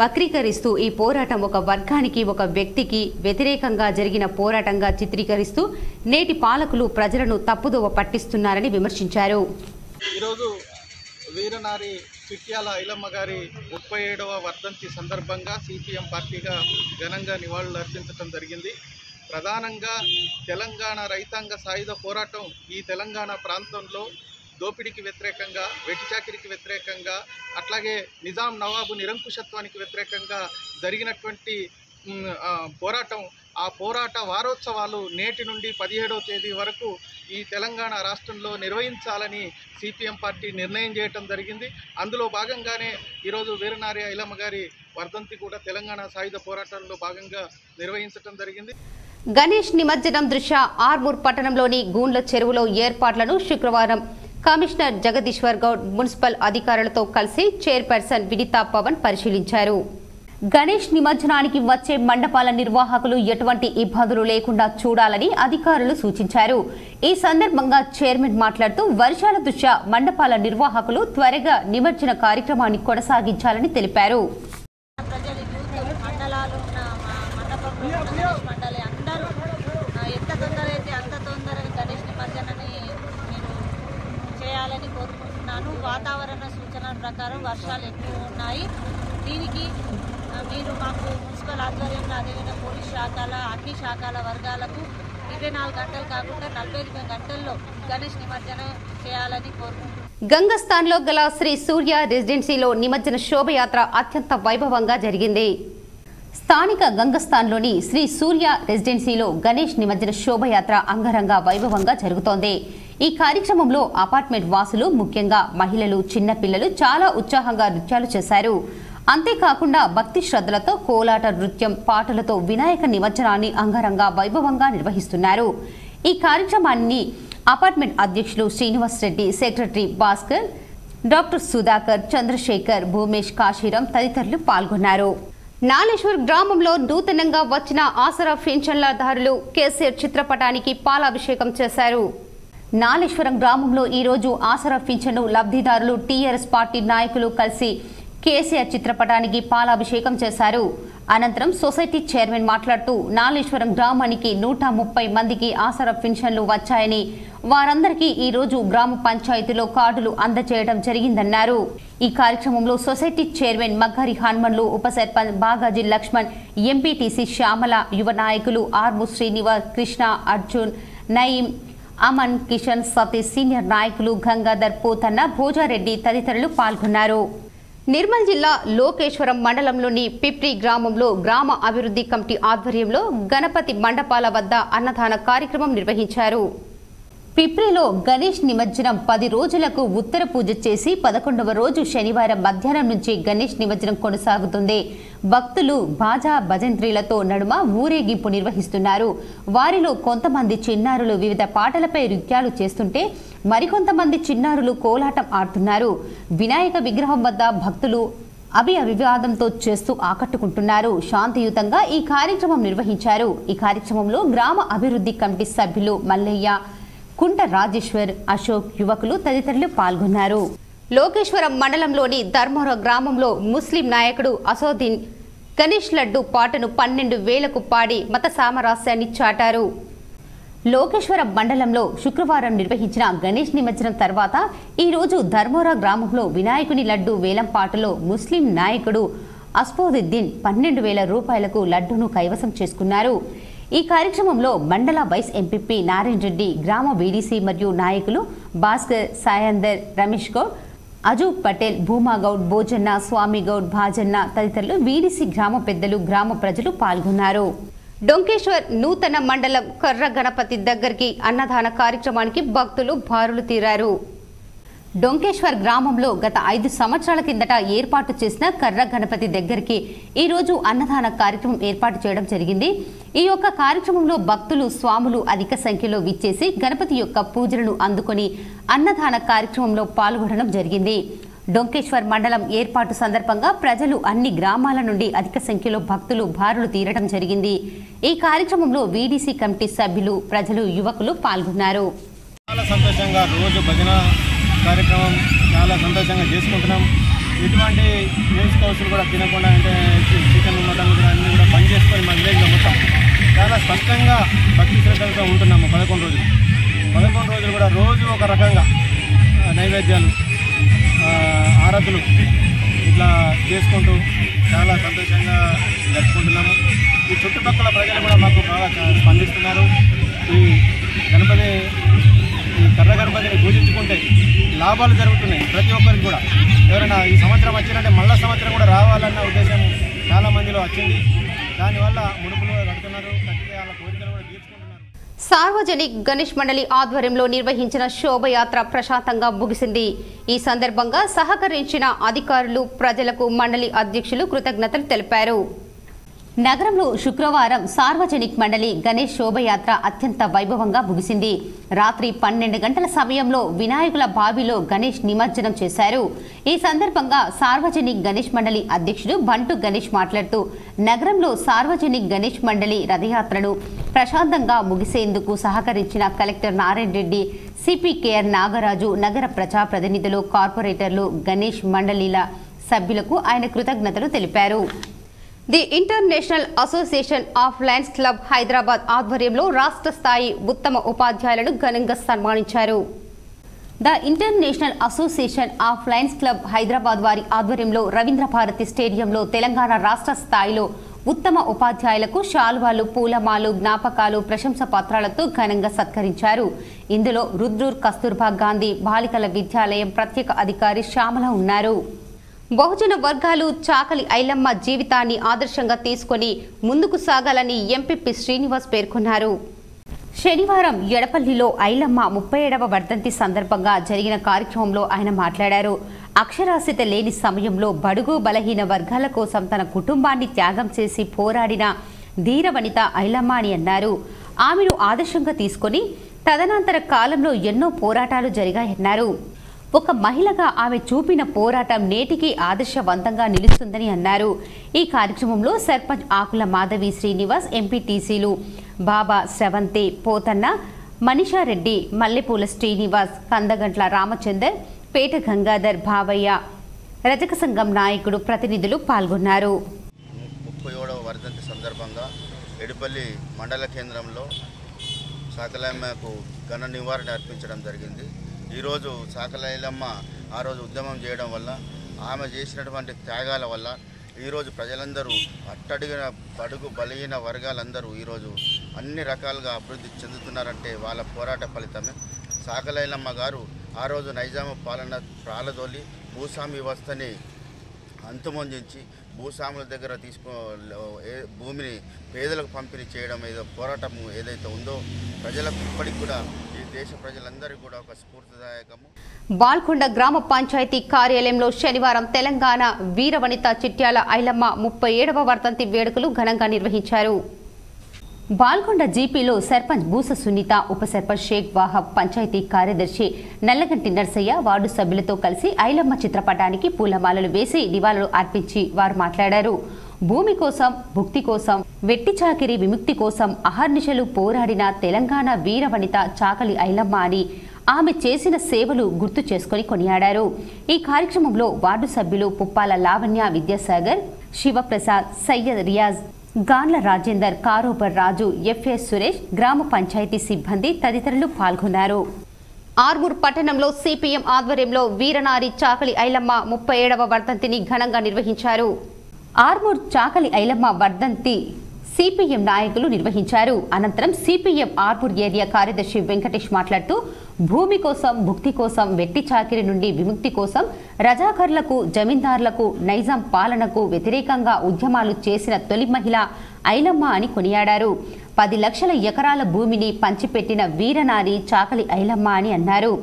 A: వక్రీకరిస్తూ ఈ పోరాటం ఒక వర్గానికి ఒక వ్యక్తికి వ్యతిరేకంగా జరిగిన పోరాటంగా చిత్రీకరిస్తూ నేటి పాలకులు ప్రజలను తప్పుదోవ పట్టిస్తున్నారని విమర్శించారు.
E: ఈరోజు వీరనారి చిట్యాల ఐలమ్మ గారి ముప్పై ఏడవ వర్ధంతి సందర్భంగా సిపిఎం పార్టీగా ఘనంగా నివాళులు అర్పించడం జరిగింది. ప్రధానంగా తెలంగాణ రైతాంగ సాయుధ పోరాటం ఈ తెలంగాణ ప్రాంతంలో దోపిడీకి వ్యతిరేకంగా వెటిచాకిరికి వ్యతిరేకంగా అట్లాగే నిజాం నవాబు నిరంకుశత్వానికి వ్యతిరేకంగా జరిగినటువంటి పోరాటం. ఆ పోరాట వారోత్సవాలు నేటి నుండి పదిహేడవ తేదీ వరకు ఈ తెలంగాణ రాష్ట్రంలో నిర్వహించాలని సిపిఎం పార్టీ నిర్ణయం చేయటం జరిగింది. అందులో భాగంగానే ఈరోజు వీరనారి ఐలమ్మ గారి వర్ధంతి కూడా తెలంగాణ సాయుధ పోరాటంలో భాగంగా నిర్వహించటం జరిగింది.
A: గణేష్ నిమజ్జనం దృష్ట్యా ఆర్మూర్ పట్టణంలోని గూండ్ల చెరువులో ఏర్పాట్లను శుక్రవారం కమిషనర్ జగదీశ్వర్ గౌడ్ మున్సిపల్ అధికారులతో కలిసి చైర్పర్సన్ వినితా పవన్ పరిశీలించారు. గణేష్ నిమజ్జనానికి వచ్చే మండపాల నిర్వాహకులు ఎటువంటి ఇబ్బందులు లేకుండా చూడాలని అధికారులు సూచించారు. ఈ సందర్భంగా చైర్మన్ మాట్లాడుతూ వర్షాల దృష్ట్యా మండపాల నిర్వాహకులు త్వరగా నిమజ్జన కార్యక్రమాన్ని కొనసాగించాలని తెలిపారు
F: ప్రజలు యూత్ మండలాలు ఉన్న మా మండపంలో ఉన్న గణేష్ మండలి అందరూ ఆ, ఎంత తొందర అయితే అంత తొందరగా గణేష్ నిమజ్జనాన్ని మీరు చేయాలని కోరుకుంటున్నాను వాతావరణ సూచనల ప్రకారం వర్షాలు ఎక్కువ ఉన్నాయి. దీనికి మీరు మాకు మున్సిపల్ ఆధ్వర్యంలో అదేవిధంగా పోలీస్ శాఖల అన్ని శాఖల వర్గాలకు ఇరవై నాలుగు గంటలు కాకుండా నలభై ఐదు గంటల్లో గణేష్ నిమజ్జనం చేయాలని కోరుకుంటున్నాను
A: గంగస్థాన్లో గల శ్రీ సూర్య రెసిడెన్సీలో నిమజ్జన శోభయాత్ర అత్యంత వైభవంగా జరిగింది. స్థానిక గంగస్థాన్లోని శ్రీ సూర్య రెసిడెన్సీలో గణేష్ నిమజ్జన శోభయాత్ర అంగరంగ వైభవంగా జరుగుతోంది. ఈ కార్యక్రమంలో అపార్ట్మెంట్ వాసులు ముఖ్యంగా మహిళలు చిన్నపిల్లలు చాలా ఉత్సాహంగా నృత్యాలు చేశారు. అంతేకాకుండా భక్తి శ్రద్ధలతో కోలాట నృత్యం పాటలతో వినాయక నిమజ్జనాన్ని అంగరంగ వైభవంగా నిర్వహిస్తున్నారు. ఈ కార్యక్రమాన్ని అపార్ట్మెంట్ అధ్యక్షులు శ్రీనివాస్ రెడ్డి సెక్రటరీ భాస్కర్ డాక్టర్ సుధాకర్ చంద్రశేఖర్ భూమేష్ కాశీరం తదితరులు పాల్గొన్నారు. నాలేశ్వర్ గ్రామంలో నూతనంగా వచ్చిన ఆసరా పెన్షన్లదారులు కేసీఆర్ చిత్రపటానికి పాలాభిషేకం చేశారు. నాలేశ్వరం గ్రామంలో ఈరోజు ఆసరా పింఛను లబ్ధిదారులు టీఆర్ఎస్ పార్టీ నాయకులు కలిసి కేసీఆర్ చిత్రపటానికి పాలాభిషేకం చేశారు. అనంతరం సొసైటీ చైర్మన్ మాట్లాడుతూ నాలేశ్వరం గ్రామానికి నూట ముప్పై మందికి ఆసరా పింఛన్లు వచ్చాయని వారందరికీ ఈరోజు గ్రామ పంచాయతీలో కార్డులు అందజేయడం జరిగిందన్నారు. ఈ కార్యక్రమంలో సొసైటీ చైర్మన్ మగ్గారి హనుమన్లు ఉప సర్పంచ్ బాగాజీ లక్ష్మణ్ ఎంపీటీసీ శ్యామల యువ నాయకులు ఆర్ము శ్రీనివాస్ కృష్ణ అర్జున్ నయీం అమన్ కిషన్ సతీష్ సీనియర్ నాయకులు గంగాధర్ పోతన్న భోజారెడ్డి తదితరులు పాల్గొన్నారు. నిర్మల్ జిల్లా లోకేశ్వరం మండలంలోని పిప్రి గ్రామంలో గ్రామ అభివృద్ధి కమిటీ ఆధ్వర్యంలో గణపతి మండపాల వద్ద అన్నదాన కార్యక్రమం నిర్వహించారు. పిప్రిలో గణేష్ నిమజ్జనం పది రోజులకు ఉత్తర పూజ చేసి పదకొండవ రోజు శనివారం మధ్యాహ్నం నుంచి గణేష్ నిమజ్జనం కొనసాగుతుంది. భక్తులు బాజా భజంత్రీలతో నడుమ ఊరేగింపు నిర్వహిస్తున్నారు. వారిలో కొంతమంది చిన్నారులు వివిధ పాటలపై నృత్యాలు చేస్తుంటే మరికొంతమంది చిన్నారులు కోలాటం ఆడుతున్నారు. వినాయక విగ్రహం వద్ద భక్తులు అభి అవివాదంతో చేస్తూ ఆకట్టుకుంటున్నారు. శాంతియుతంగా ఈ కార్యక్రమం నిర్వహించారు. ఈ కార్యక్రమంలో గ్రామ అభివృద్ధి కమిటీ సభ్యులు మల్లయ్య కుంట రాజేశ్వర్ అశోక్ యువకులు తదితరులు పాల్గొన్నారు. లోకేశ్వరం మండలంలోని ధర్మవరం గ్రామంలో ముస్లిం నాయకుడు అసోద్దీన్ గణేష్ లడ్డు పాటను పన్నెండు వేలకు పాడి మత సామరస్యాన్ని చాటారు. లోకేశ్వరం మండలంలో శుక్రవారం నిర్వహించిన గణేష్ నిమజ్జనం తర్వాత ఈ రోజు ధర్మోరా గ్రామంలో వినాయకుని లడ్డు వేలం పాటలో ముస్లిం నాయకుడు అస్ఫోదుద్దీన్ పన్నెండు వేల రూపాయలకు లడ్డును కైవసం చేసుకున్నారు. ఈ కార్యక్రమంలో మండల వైస్ ఎంపీపీ నారాయణ రెడ్డి గ్రామ వీడీసీ మరియు నాయకులు భాస్కర్ సాయందర్ రమేష్ గౌడ్ అజూబ్ పటేల్ భూమాగౌడ్ భోజన్న స్వామిగౌడ్ భాజన్న తదితరులు వీడిసి గ్రామ పెద్దలు గ్రామ ప్రజలు పాల్గొన్నారు. డొంకేశ్వర్ నూతన మండలం కర్ర గణపతి దగ్గరికి అన్నదాన కార్యక్రమానికి భక్తులు బారులు తీరారు. డొంకేశ్వర్ గ్రామంలో గత ఐదు సంవత్సరాల కిందట ఏర్పాటు చేసిన కర్ర గణపతి దగ్గరికి ఈరోజు అన్నదాన కార్యక్రమం ఏర్పాటు చేయడం జరిగింది. ఈ యొక్క కార్యక్రమంలో భక్తులు స్వాములు అధిక సంఖ్యలో విచ్చేసి గణపతి యొక్క పూజలను అందుకొని అన్నదాన కార్యక్రమంలో పాల్గొనడం జరిగింది. డొంకేశ్వర్ మండలం ఏర్పాటు సందర్భంగా ప్రజలు అన్ని గ్రామాల నుండి అధిక సంఖ్యలో భక్తులు బారులు తీరడం జరిగింది. ఈ కార్యక్రమంలో వీడీసీ కమిటీ సభ్యులు ప్రజలు యువకులు పాల్గొన్నారు.
G: చాలా సంతోషంగా రోజు భజన కార్యక్రమం చాలా సంతోషంగా చేసుకుంటున్నాం. ఎటువంటి న్యూస్ కౌన్సిల్ కూడా తినకుండా అంటే చికెన్ మటన్ కూడా అన్నీ కూడా బంద్ చేసుకొని మా విలేజ్లో మొత్తం చాలా స్పష్టంగా భక్తి శ్రద్ధలతో ఉంటున్నాము పదకొండు రోజులు. పదకొండు రోజులు కూడా రోజు ఒక రకంగా నైవేద్యాలు ఆరతులు ఇట్లా చేసుకుంటూ చాలా సంతోషంగా జరుపుకుంటున్నాము. ఈ చుట్టుపక్కల ప్రజలు కూడా మాకు బాగా స్పందిస్తున్నారు. లాభాలు జరుగుతున్నాయి ప్రతి ఒక్కరికి కూడా. ఎవరైనా ఈ సంవత్సరం వచ్చినట్టే మళ్ళా సంవత్సరం కూడా రావాలన్న ఉద్దేశం చాలా మందిలో వచ్చింది. దానివల్ల ముడుపులు కడుతున్నారు కట్టితే వాళ్ళ కోరికలు కూడా తీర్చుకుంటున్నారు.
A: సార్వజనిక్ గణేష్ మండలి ఆధ్వర్యంలో నిర్వహించిన శోభయాత్ర ప్రశాంతంగా ముగిసింది. ఈ సందర్భంగా సహకరించిన అధికారులు ప్రజలకు మండలి అధ్యక్షులు కృతజ్ఞతలు తెలిపారు. నగరంలో శుక్రవారం సార్వజనిక్ మండలి గణేష్ శోభయాత్ర అత్యంత వైభవంగా ముగిసింది. రాత్రి పన్నెండు గంటల సమయంలో వినాయకుల బావిలో గణేష్ నిమజ్జనం చేశారు. ఈ సందర్భంగా సార్వజనిక్ గణేష్ మండలి అధ్యక్షుడు బంటు గణేష్ మాట్లాడుతూ నగరంలో సార్వజనిక్ గణేష్ మండలి రథయాత్రను ప్రశాంతంగా ముగిసేందుకు సహకరించిన collector Narayana Reddy CP KR Nagaraju నగర ప్రజాప్రతినిధులు కార్పొరేటర్లు గణేష్ మండలిల సభ్యులకు ఆయన కృతజ్ఞతలు తెలిపారు. The international association of lions club Hyderabad ఆధ్వర్యంలో రాష్ట్ర స్థాయి ఉత్తమ ఉపాధ్యాయులను ఘనంగా సన్మానించారు. The international association of lions club Hyderabad వారి ఆధ్వర్యంలో రవీంద్ర భారతి స్టేడియంలో తెలంగాణ రాష్ట్ర స్థాయిలో ఉత్తమ ఉపాధ్యాయులకు శాలువాలు పూలమాలు జ్ఞాపకాలు ప్రశంస పత్రాలతో ఘనంగా సత్కరించారు. ఇందులో రుద్రూర్ కస్తూర్బా గాంధీ బాలికల విద్యాలయం ప్రత్యేక అధికారి శ్యామల ఉన్నారు. బహుజన వర్గాలు చాకలి ఐలమ్మ జీవితాన్ని ఆదర్శంగా తీసుకొని ముందుకు సాగాలని ఎంపీపీ శ్రీనివాస్ పేర్కొన్నారు. శనివారం ఎడపల్లిలో ఐలమ్మ ముప్పై ఏడవ వర్ధంతి సందర్భంగా జరిగిన కార్యక్రమంలో ఆయన మాట్లాడారు. అక్షరాస్యత లేని సమయంలో బడుగు బలహీన వర్గాల కోసం తన కుటుంబాన్ని త్యాగం చేసి పోరాడిన ధీరవనిత ఐలమ్మ అని అన్నారు. ఆమెను ఆదర్శంగా తీసుకొని తదనంతర కాలంలో ఎన్నో పోరాటాలు జరిగాయన్నారు. ఒక మహిళగా ఆమె చూపిన పోరాటం నేటికి ఆదర్శవంతంగా నిలుస్తుందని అన్నారు. ఈ కార్యక్రమంలో సర్పంచ్ ఆకుల మాధవి శ్రీనివాస్ ఎంపీటీసీలు బాబా శ్రవంతి పోతన్న మనీషారెడ్డి మల్లెపూల శ్రీనివాస్ కందగంట్ల రామచందర్ పేట గంగాధర్ భావయ్య రజక సంఘం నాయకుడు ప్రతినిధులు పాల్గొన్నారు.
H: ముప్పై ఏడవ వర్ధంతి సందర్భంగా ఎడిపల్లి మండల కేంద్రంలో సకలమ్మకు ఘన నివారణ అర్పించడం జరిగింది. ఈరోజు సాకలైలమ్మ ఆ రోజు ఉద్యమం చేయడం వల్ల ఆమె చేసినటువంటి త్యాగాల వల్ల ఈరోజు ప్రజలందరూ అట్టడిగిన బడుగు బలహీన వర్గాలందరూ ఈరోజు అన్ని రకాలుగా అభివృద్ధి చెందుతున్నారంటే వాళ్ళ పోరాట ఫలితమే. సాకలైలమ్మ గారు ఆ రోజు నైజాము పాలన ప్రాలదోలి భూస్వామి వ్యవస్థని అంతుమొందించి భూస్వాముల దగ్గర తీసుకో భూమిని పేదలకు పంపిణీ చేయడం ఏదో పోరాటం ఏదైతే ఉందో ప్రజలకు ఇప్పటికి కూడా దేశ ప్రజలందరికీ కూడా ఒక స్ఫూర్తిదాయకము.
A: బాల్కొండ గ్రామ పంచాయతీ కార్యాలయంలో శనివారం తెలంగాణ వీరవనిత చిట్యాల ఐలమ్మ ముప్పై ఏడవ వర్ధంతి వేడుకలు ఘనంగా నిర్వహించారు. బాల్కొండ జీపీలో సర్పంచ్ బూస సునీత ఉప సర్పంచ్ షేక్ వాహబ్ పంచాయతీ కార్యదర్శి నల్లగంటి నర్సయ్య వార్డు సభ్యులతో కలిసి ఐలమ్మ చిత్రపటానికి పూలమాలలు వేసి నివాళులు అర్పించి వారు మాట్లాడారు. భూమి కోసం భుక్తి కోసం వెట్టి చాకిరి విముక్తి కోసం అహర్నిశలు పోరాడిన తెలంగాణ వీరవనిత చాకలి ఐలమ్మ అని ఆమె చేసిన సేవలు గుర్తు చేసుకుని కొనియాడారు. ఈ కార్యక్రమంలో వార్డు సభ్యులు పుప్పాల లావణ్య విద్యాసాగర్ శివప్రసాద్ సయ్యద్ రియాజ్ గాన్ల రాజేందర్ కారోబర్ రాజు ఎఫ్ఎస్ సురేష్ గ్రామ పంచాయతీ సిబ్బంది తదితరులు పాల్గొన్నారు. ఆర్మూర్ పట్టణంలో సిపిఎం ఆధ్వర్యంలో వీరనారి చాకలి ఐలమ్మ ముప్పై ఏడవ వర్ధంతిని ఘనంగా నిర్వహించారు. ఆర్మూర్ చాకలి ఐలమ్మ వర్ధంతి సిపిఎం నాయకులు నిర్వహించారు. అనంతరం సిపిఎం ఆర్మూర్ ఏరియా కార్యదర్శి వెంకటేష్ మాట్లాడుతూ భూమి కోసం భుక్తి కోసం వెట్టి చాకిరి నుండి విముక్తి కోసం రజాకర్లకు జమీందార్లకు నైజాం పాలనకు వ్యతిరేకంగా ఉద్యమాలు చేసిన తొలి మహిళ ఐలమ్మ అని కొనియాడారు. పది లక్షల ఎకరాల భూమిని పంచిపెట్టిన వీరనారి చాకలి ఐలమ్మ అని అన్నారు.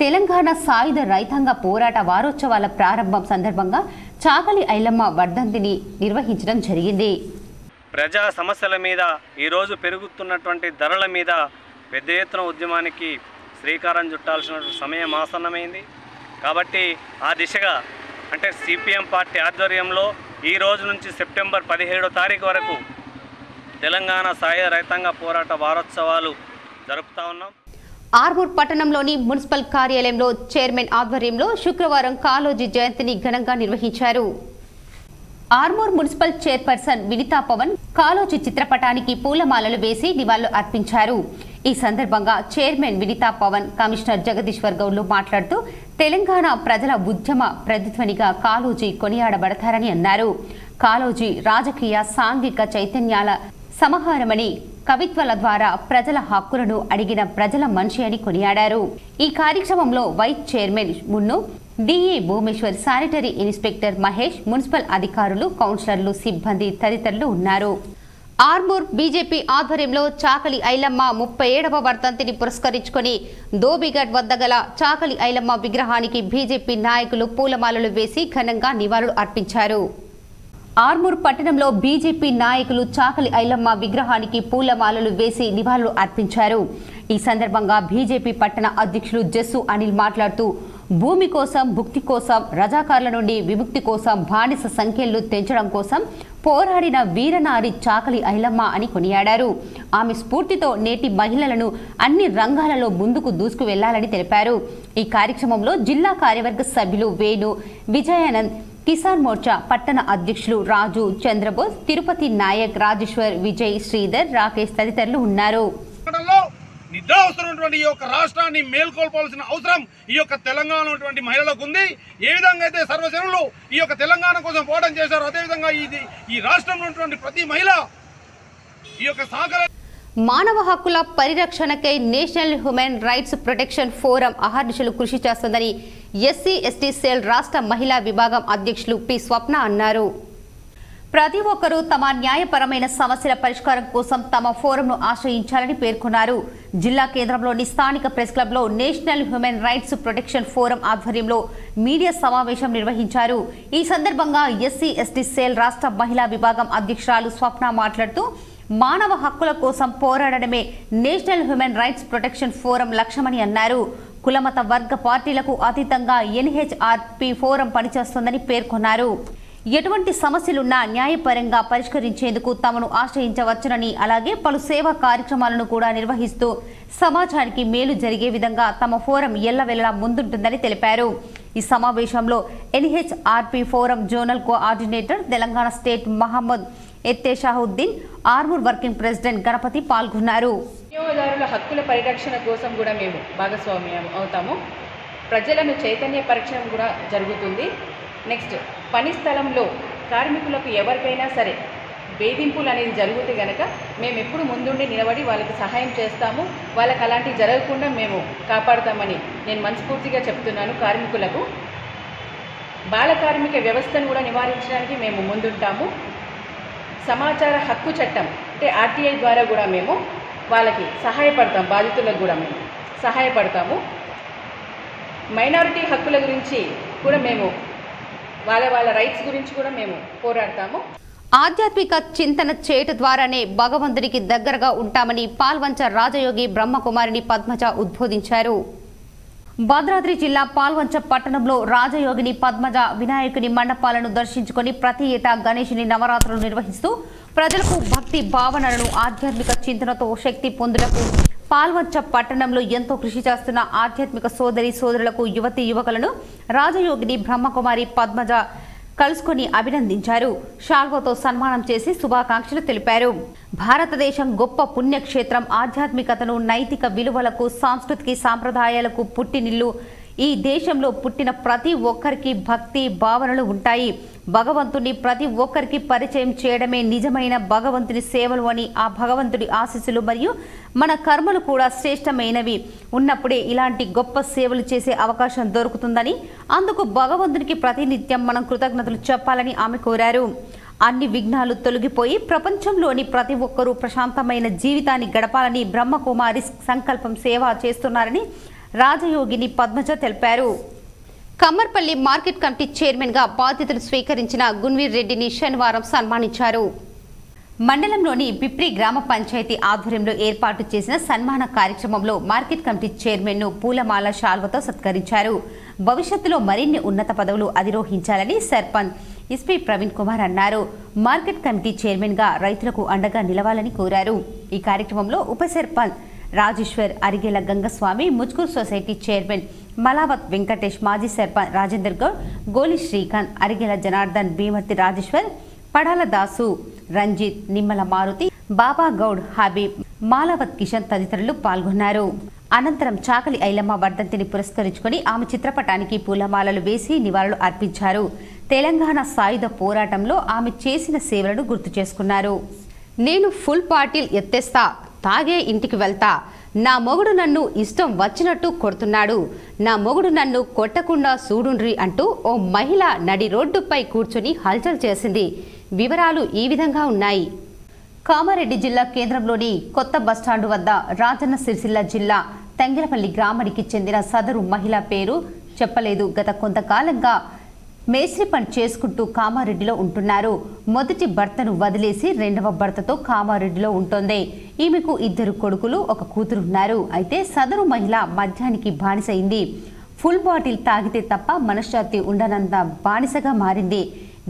A: తెలంగాణ సాయుధ రైతాంగ పోరాట వారోత్సవాల ప్రారంభం సందర్భంగా చాకలి ఐలమ్మ వర్ధంతిని నిర్వహించడం జరిగింది.
C: ప్రజా సమస్యల మీద ఈరోజు పెరుగుతున్నటువంటి ధరల మీద పెద్ద ఎత్తున ఉద్యమానికి శ్రీకారం చుట్టాల్సిన సమయం ఆసన్నమైంది. కాబట్టి ఆ దిశగా అంటే సిపిఎం పార్టీ ఆధ్వర్యంలో ఈ రోజు నుంచి సెప్టెంబర్ పదిహేడో తారీఖు వరకు తెలంగాణ సాయ రైతాంగ పోరాట వారోత్సవాలు జరుపుతా ఉన్నాం.
A: ఆర్మూర్ పట్టణంలోని మున్సిపల్ కార్యాలయంలో చైర్మన్ ఆధ్వర్యంలో శుక్రవారం కాలోజీ జయంతిని ఘనంగా నిర్వహించారు. ఆర్మూర్ మున్సిపల్ చైర్పర్సన్ వినితా పవన్ కాలోజీ చిత్రపటానికి పూలమాలలు వేసి నివాళులు అర్పించారు. ఈ సందర్భంగా చైర్మన్ వినితా పవన్ కమిషనర్ జగదీశ్వర్ గౌడ్లు మాట్లాడుతూ తెలంగాణ ప్రజల ఉద్యమ ప్రతిధ్వనిగా కాలోజీ కొనియాడబడతారని అన్నారు. కాలోజీ రాజకీయ సాంఘిక చైతన్యాల సమాహారమని కవిత్వాల ద్వారా ప్రజల హక్కులను అడిగిన ప్రజల మనిషి అని కొనియాడారు. ఈ కార్యక్రమంలో vice chairman Munnu DE Bhumeshwar sanitary inspector Mahesh municipal అధికారులు కౌన్సిలర్లు సిబ్బంది తదితరులు ఉన్నారు. ఆర్మూర్ బీజేపీ ఆధ్వర్యంలో చాకలి ఐలమ్మ ముప్పై ఏడవ వర్ధంతిని పురస్కరించుకొని దోబిగఢ్ వద్ద గల చాకలి ఐలమ్మ విగ్రహానికి బీజేపీ నాయకులు పూలమాలలు వేసి ఘనంగా నివాళులు అర్పించారు. ఆర్మూర్ పట్టణంలో బీజేపీ నాయకులు చాకలి ఐలమ్మ విగ్రహానికి పూలమాలలు వేసి నివాళులు అర్పించారు. ఈ సందర్భంగా బీజేపీ పట్టణ అధ్యక్షులు జస్సు అనిల్ మాట్లాడుతూ భూమి కోసం భుక్తి కోసం రజాకార్ల నుండి విముక్తి కోసం బానిస సంఖ్యలు తెంచడం కోసం పోరాడిన వీరనారి చాకలి ఐలమ్మ అని కొనియాడారు. ఆమె స్ఫూర్తితో నేటి మహిళలను అన్ని రంగాలలో ముందుకు దూసుకు వెళ్ళాలని తెలిపారు. ఈ కార్యక్రమంలో జిల్లా కార్యవర్గ సభ్యులు వేణు విజయానంద్ కిసాన్ మోర్చా పట్టణ అధ్యక్షులు రాజు చంద్రబోస్ తిరుపతి నాయక్ రాజేశ్వర్ విజయ్ శ్రీధర్ రాకేష్ తదితరులు ఉన్నారు.
I: నిద్రావసరమైనటువంటి ఈ యొక్క రాష్ట్రాన్ని మేల్కొల్పాల్సిన అవసరం ఈ యొక్క తెలంగాణ ఉన్నటువంటి మహిళలకు ఉంది. ఏ విధంగా అయితే సర్వజనులు ఈ యొక్క తెలంగాణ కోసం పోరాటం చేశారో అదేవిధంగా ఇది ఈ రాష్ట్రంలో ఉన్నటువంటి ప్రతి మహిళ ఈ యొక్క సహకార
A: మానవ హక్కుల పరిరక్షణకై national human rights protection forum అహర్నిశలు కృషి చేస్తుందని ఎస్సీ ఎస్టీ సెల్ రాష్ట్ర మహిళా విభాగం అధ్యక్షులు పి. స్వప్న అన్నారు. ప్రతి ఒక్కరూ తమ న్యాయపరమైన సమస్యల పరిష్కారం కోసం తమ ఫోరంను ఆశ్రయించాలని పేర్కొన్నారు. జిల్లా కేంద్రంలోని స్థానిక ప్రెస్ క్లబ్లో national human rights protection forum ఆధ్వర్యంలో మీడియా సమావేశం నిర్వహించారు. ఈ సందర్భంగా ఎస్సీ ఎస్టీ సెల్ రాష్ట్ర మహిళా విభాగం అధ్యక్షురాలు స్వప్న మాట్లాడుతూ మానవ హక్కుల కోసం పోరాడడమే national human rights protection forum లక్ష్యమని అన్నారు. కులమత వర్గ పార్టీలకు అతీతంగా ఎన్హెచ్ఆర్పి ఫోరం పనిచేస్తోందని పేర్కొన్నారు. ఎటువంటి సమస్యలున్నా న్యాయపరంగా పరిష్కరించేందుకు తమను ఆశ్రయించవచ్చునని అలాగే పలు సేవా కార్యక్రమాలను కూడా నిర్వహిస్తూ సమాజానికి మేలు జరిగే విధంగా తమ ఫోరం ఎల్లవెల్లలా ముందుంటుందని తెలిపారు. ఈ సమావేశంలో NHRP forum zonal coordinator Telangana state Mohammed Ettheshahuddin Armoor working president Ganapati పాల్గొన్నారు.
J: వినియోగదారుల హక్కుల పరిరక్షణ కోసం కూడా మేము భాగస్వామ్యం అవుతాము. ప్రజలను చైతన్య పరిరక్షణ కూడా జరుగుతుంది. నెక్స్ట్ పని స్థలంలో కార్మికులకు ఎవరికైనా సరే వేధింపులు అనేది జరిగితే గనక మేము ఎప్పుడు ముందుండి నిలబడి వాళ్ళకి సహాయం చేస్తాము. వాళ్ళకి అలాంటివి జరగకుండా మేము కాపాడుతామని నేను మనస్ఫూర్తిగా చెప్తున్నాను కార్మికులకు. బాల కార్మిక వ్యవస్థను కూడా నివారించడానికి మేము ముందుంటాము. సమాచార హక్కు చట్టం అంటే ఆర్టీఐ ద్వారా కూడా మేము వాళ్ళకి సహాయపడతాం బాధితులకు కూడా మేము సహాయపడతాము. మైనారిటీ హక్కుల గురించి కూడా మేము వాళ్ళ వాళ్ళ రైట్స్ గురించి కూడా మేము పోరాడతాము.
A: ఆధ్యాత్మిక చింతన చేయట ద్వారానే భగవంతునికి దగ్గరగా ఉంటామని పాల్వంచ రాజయోగి బ్రహ్మకుమారిని పద్మజ ఉద్బోధించారు. భద్రాద్రి జిల్లా పాల్వంచ పట్టణంలో రాజయోగిని పద్మజ వినాయకుని మండపాలను దర్శించుకొని ప్రతి ఏటా గణేషుని నవరాత్రులు నిర్వహిస్తూ ప్రజలకు భక్తి భావనలను ఆధ్యాత్మిక చింతనతో శక్తి పొందుటకు పాల్వంచ పట్టణంలో ఎంతో కృషి చేస్తున్న ఆధ్యాత్మిక సోదరి సోదరులకు యువతి యువకులను రాజయోగిని బ్రహ్మకుమారి పద్మజ కలుసుకొని అభినందించారు. షాల్వతో సన్మానం చేసి శుభాకాంక్షలు తెలిపారు. భారతదేశం గొప్ప పుణ్యక్షేత్రం. ఆధ్యాత్మికతను నైతిక విలువలకు సాంస్కృతిక సాంప్రదాయాలకు పుట్టినిల్లు. ఈ దేశంలో పుట్టిన ప్రతి ఒక్కరికి భక్తి భావనలు ఉంటాయి. భగవంతుని ప్రతి ఒక్కరికి పరిచయం చేయడమే నిజమైన భగవంతుని సేవలు అని ఆ భగవంతుడి ఆశీస్సులు మరియు మన కర్మలు కూడా శ్రేష్టమైనవి. ఉన్నప్పుడే ఇలాంటి గొప్ప సేవలు చేసే అవకాశం దొరుకుతుందని అందుకు భగవంతునికి ప్రతినిత్యం మనం కృతజ్ఞతలు చెప్పాలని ఆమె కోరారు. అన్ని విఘ్నాలు తొలగిపోయి ప్రపంచంలోని ప్రతి ఒక్కరూ ప్రశాంతమైన జీవితాన్ని గడపాలని బ్రహ్మకుమారి సంకల్పం సేవ చేస్తున్నారని రాజయోగిని పద్మజ తెలిపారు. కమ్మర్పల్లి మార్కెట్ కమిటీ చైర్మన్గా బాధ్యతలు స్వీకరించిన గున్వీర్ రెడ్డిని శనివారం సన్మానించారు. మండలంలోని పిప్రి గ్రామ పంచాయతీ ఆధ్వర్యంలో ఏర్పాటు చేసిన సన్మాన కార్యక్రమంలో మార్కెట్ కమిటీ చైర్మన్ను పూలమాల శాల్వతో సత్కరించారు. భవిష్యత్తులో మరిన్ని ఉన్నత పదవులు అధిరోహించాలని సర్పంచ్ ఎస్పీ ప్రవీణ్ కుమార్ అన్నారు. మార్కెట్ కమిటీ చైర్మన్గా రైతులకు అండగా నిలవాలని కోరారు. ఈ కార్యక్రమంలో ఉప సర్పంచ్ రాజేశ్వర్ అరిగేల గంగస్వామి ముజ్కూర్ సొసైటీ చైర్మన్ మలావత్ వెంకటేష్ మాజీ సర్పంచ్ రాజేందర్ గౌడ్ గోలి శ్రీకాంత్ అరిగేల జనార్దన్ భీమర్తి రాజేశ్వర్ పడాల దాసు రంజిత్ నిమ్మల మారుతి బాబా గౌడ్ హబీబ్ మాలావత్ కిషన్ తదితరులు పాల్గొన్నారు. అనంతరం చాకలి ఐలమ్మ వర్ధంతిని పురస్కరించుకొని ఆమె చిత్రపటానికి పూలమాలలు వేసి నివాళులు అర్పించారు. తెలంగాణ సాయుధ పోరాటంలో ఆమె చేసిన సేవలను గుర్తు చేసుకున్నారు. నేను ఫుల్ పాటిల్ ఎత్తేస్తా తాగే ఇంటికి వెళ్తా. నా మొగుడు నన్ను ఇష్టం వచ్చినట్టు కొడుతున్నాడు. నా మొగుడు నన్ను కొట్టకుండా చూడుండ్రి అంటూ ఓ మహిళ నడి రోడ్డుపై కూర్చుని హల్చల్ చేసింది. వివరాలు ఈ విధంగా ఉన్నాయి. కామారెడ్డి జిల్లా కేంద్రంలోని కొత్త బస్టాండు వద్ద రాజన్న సిరిసిల్ల జిల్లా తంగిలపల్లి గ్రామానికి చెందిన సదరు మహిళ పేరు చెప్పలేదు. గత కొంతకాలంగా మేస్త్రి పని చేసుకుంటూ కామారెడ్డిలో ఉంటున్నారు. మొదటి భర్తను వదిలేసి రెండవ భర్తతో కామారెడ్డిలో ఉంటోంది. ఈమెకు ఇద్దరు కొడుకులు ఒక కూతురు ఉన్నారు అయితే సదరు మహిళ మద్యానికి బానిసైంది. ఫుల్ బాటిల్ తాగితే తప్ప మనశ్శాంతి ఉండనంత బానిసగా మారింది.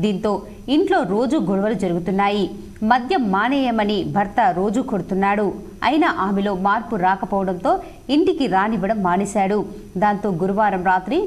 A: దీంతో ఇంట్లో రోజు గొడవలు జరుగుతున్నాయి. మద్యం మానేయమని భర్త రోజు కొడుతున్నాడు. అయినా ఆమెలో మార్పు రాకపోవడంతో ఇంటికి రానివ్వడం మానేశాడు. దాంతో గురువారం రాత్రి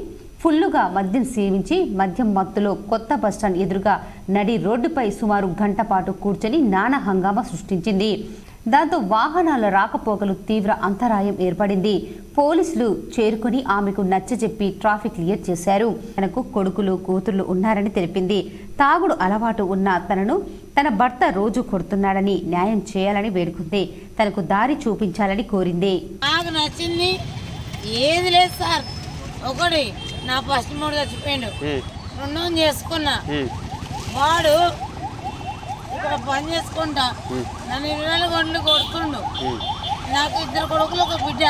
A: ఫుల్లుగా మద్యం సేవించి మద్యం మత్తులో కొత్త బస్టాండ్ ఎదురుగా నడి రోడ్డుపై సుమారు గంట పాటు కూర్చొని నానా హంగామా సృష్టించింది. దాంతో వాహనాల రాకపోకలు తీవ్ర అంతరాయం ఏర్పడింది. పోలీసులు చేరుకుని ఆమెకు నచ్చజెప్పి ట్రాఫిక్ క్లియర్ చేశారు. తనకు కొడుకులు కూతుర్లు ఉన్నారని తెలిపింది. తాగుడు అలవాటు ఉన్న తనను తన భర్త రోజు కొడుతున్నాడని న్యాయం చేయాలని వేడుకుంది. తనకు దారి చూపించాలని కోరింది.
K: నాకు నచ్చింది. ఏది లేదు సార్. ఒకటి నా ఫస్ట్ మూడు చచ్చిపోయిండు. రెండోది చేసుకున్నా. వాడు ఇక్కడ పని చేసుకుంటా. నన్ను ఇరవై నాలుగు గంటలు కొడుతుండు. నాకు ఇద్దరు కొడుకులు ఒక బిడ్డ.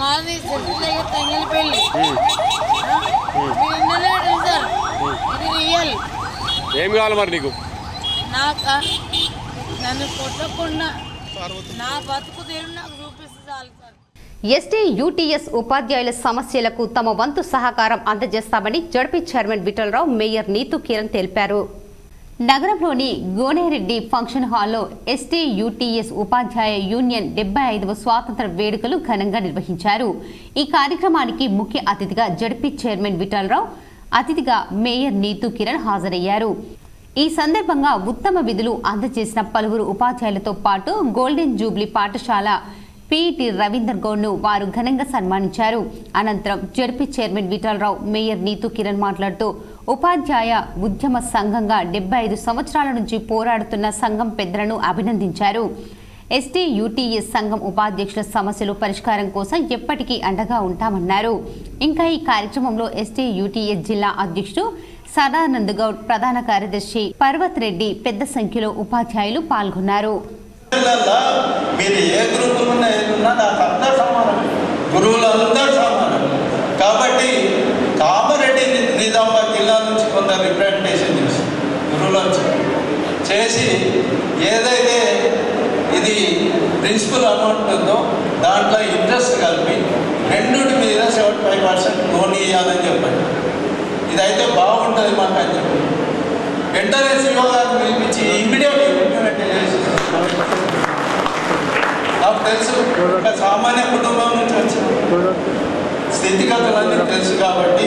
K: మాది సిరిసిల్ల తంగిలి పెళ్ళి. సార్ ఇది రియల్.
L: ఏం కావాలి మరి నీకు?
K: నాక నన్ను కొట్టకుండా నా బతుకు నాకు సార్
A: ఎస్టీ యూటీఎస్ ఉపాధ్యాయుల సమస్యలకు తమ వంతు సహకారం అందజేస్తామని ZP chairman Vithalarao mayor Neetu Kiran తెలిపారు. నగరంలోని గోనేరెడ్డి ఫంక్షన్ హాల్లో ఎస్టీ యూటీఎస్ ఉపాధ్యాయ యూనియన్ డెబ్బై ఐదవ స్వాతంత్ర వేడుకలు ఘనంగా నిర్వహించారు. ఈ కార్యక్రమానికి ముఖ్య అతిథిగా జడ్పీ చైర్మన్ విఠలరావు అతిథిగా మేయర్ నీతు కిరణ్ హాజరయ్యారు. ఈ సందర్భంగా ఉత్తమ విధులు అందజేసిన పలువురు ఉపాధ్యాయులతో పాటు గోల్డెన్ జూబ్లీ పాఠశాల పిటి రవీందర్ గౌడ్ను వారు ఘనంగా సన్మానించారు. అనంతరం ZP chairman Vithalrao mayor Neetu Kiran మాట్లాడుతూ ఉపాధ్యాయ ఉద్యమ సంఘంగా డెబ్బై ఐదు సంవత్సరాల నుంచి పోరాడుతున్న సంఘం పెద్దలను అభినందించారు. ఎస్టీ యూటీఎస్ సంఘం ఉపాధ్యక్షుల సమస్యలు పరిష్కారం కోసం ఎప్పటికీ అండగా ఉంటామన్నారు. ఇంకా ఈ కార్యక్రమంలో ఎస్టీ యూటీఎస్ జిల్లా అధ్యక్షుడు సదానంద్ గౌడ్ ప్రధాన కార్యదర్శి పర్వత్ రెడ్డి పెద్ద సంఖ్యలో ఉపాధ్యాయులు పాల్గొన్నారు.
M: మీరు ఏ గ్రూపులు ఉన్నా నాకు అందరు సమానం. గురువులు అందరూ సమానం. కాబట్టి కామారెడ్డి నిజామాబాద్ జిల్లా నుంచి కొంత రిప్రజెంటేషన్ చేసి గురువులు చేసి ఏదైతే ఇది ప్రిన్సిపల్ అమౌంట్ ఉందో దాంట్లో ఇంట్రెస్ట్ కలిపి రెండుటి మీద సెవెంటీ ఫైవ్ పర్సెంట్ లోన్ ఇవ్వాలని చెప్పండి. ఇదైతే బాగుంటుంది మాకు అని చెప్పి వెంటనే సిఓ పిలిపించి ఇమీడియట్ ఇంప్లిమెంట్ చేసి నాకు తెలుసు. ఒక సామాన్య కుటుంబం నుంచి వచ్చిన స్థితిగతులన్నీ తెలుసు కాబట్టి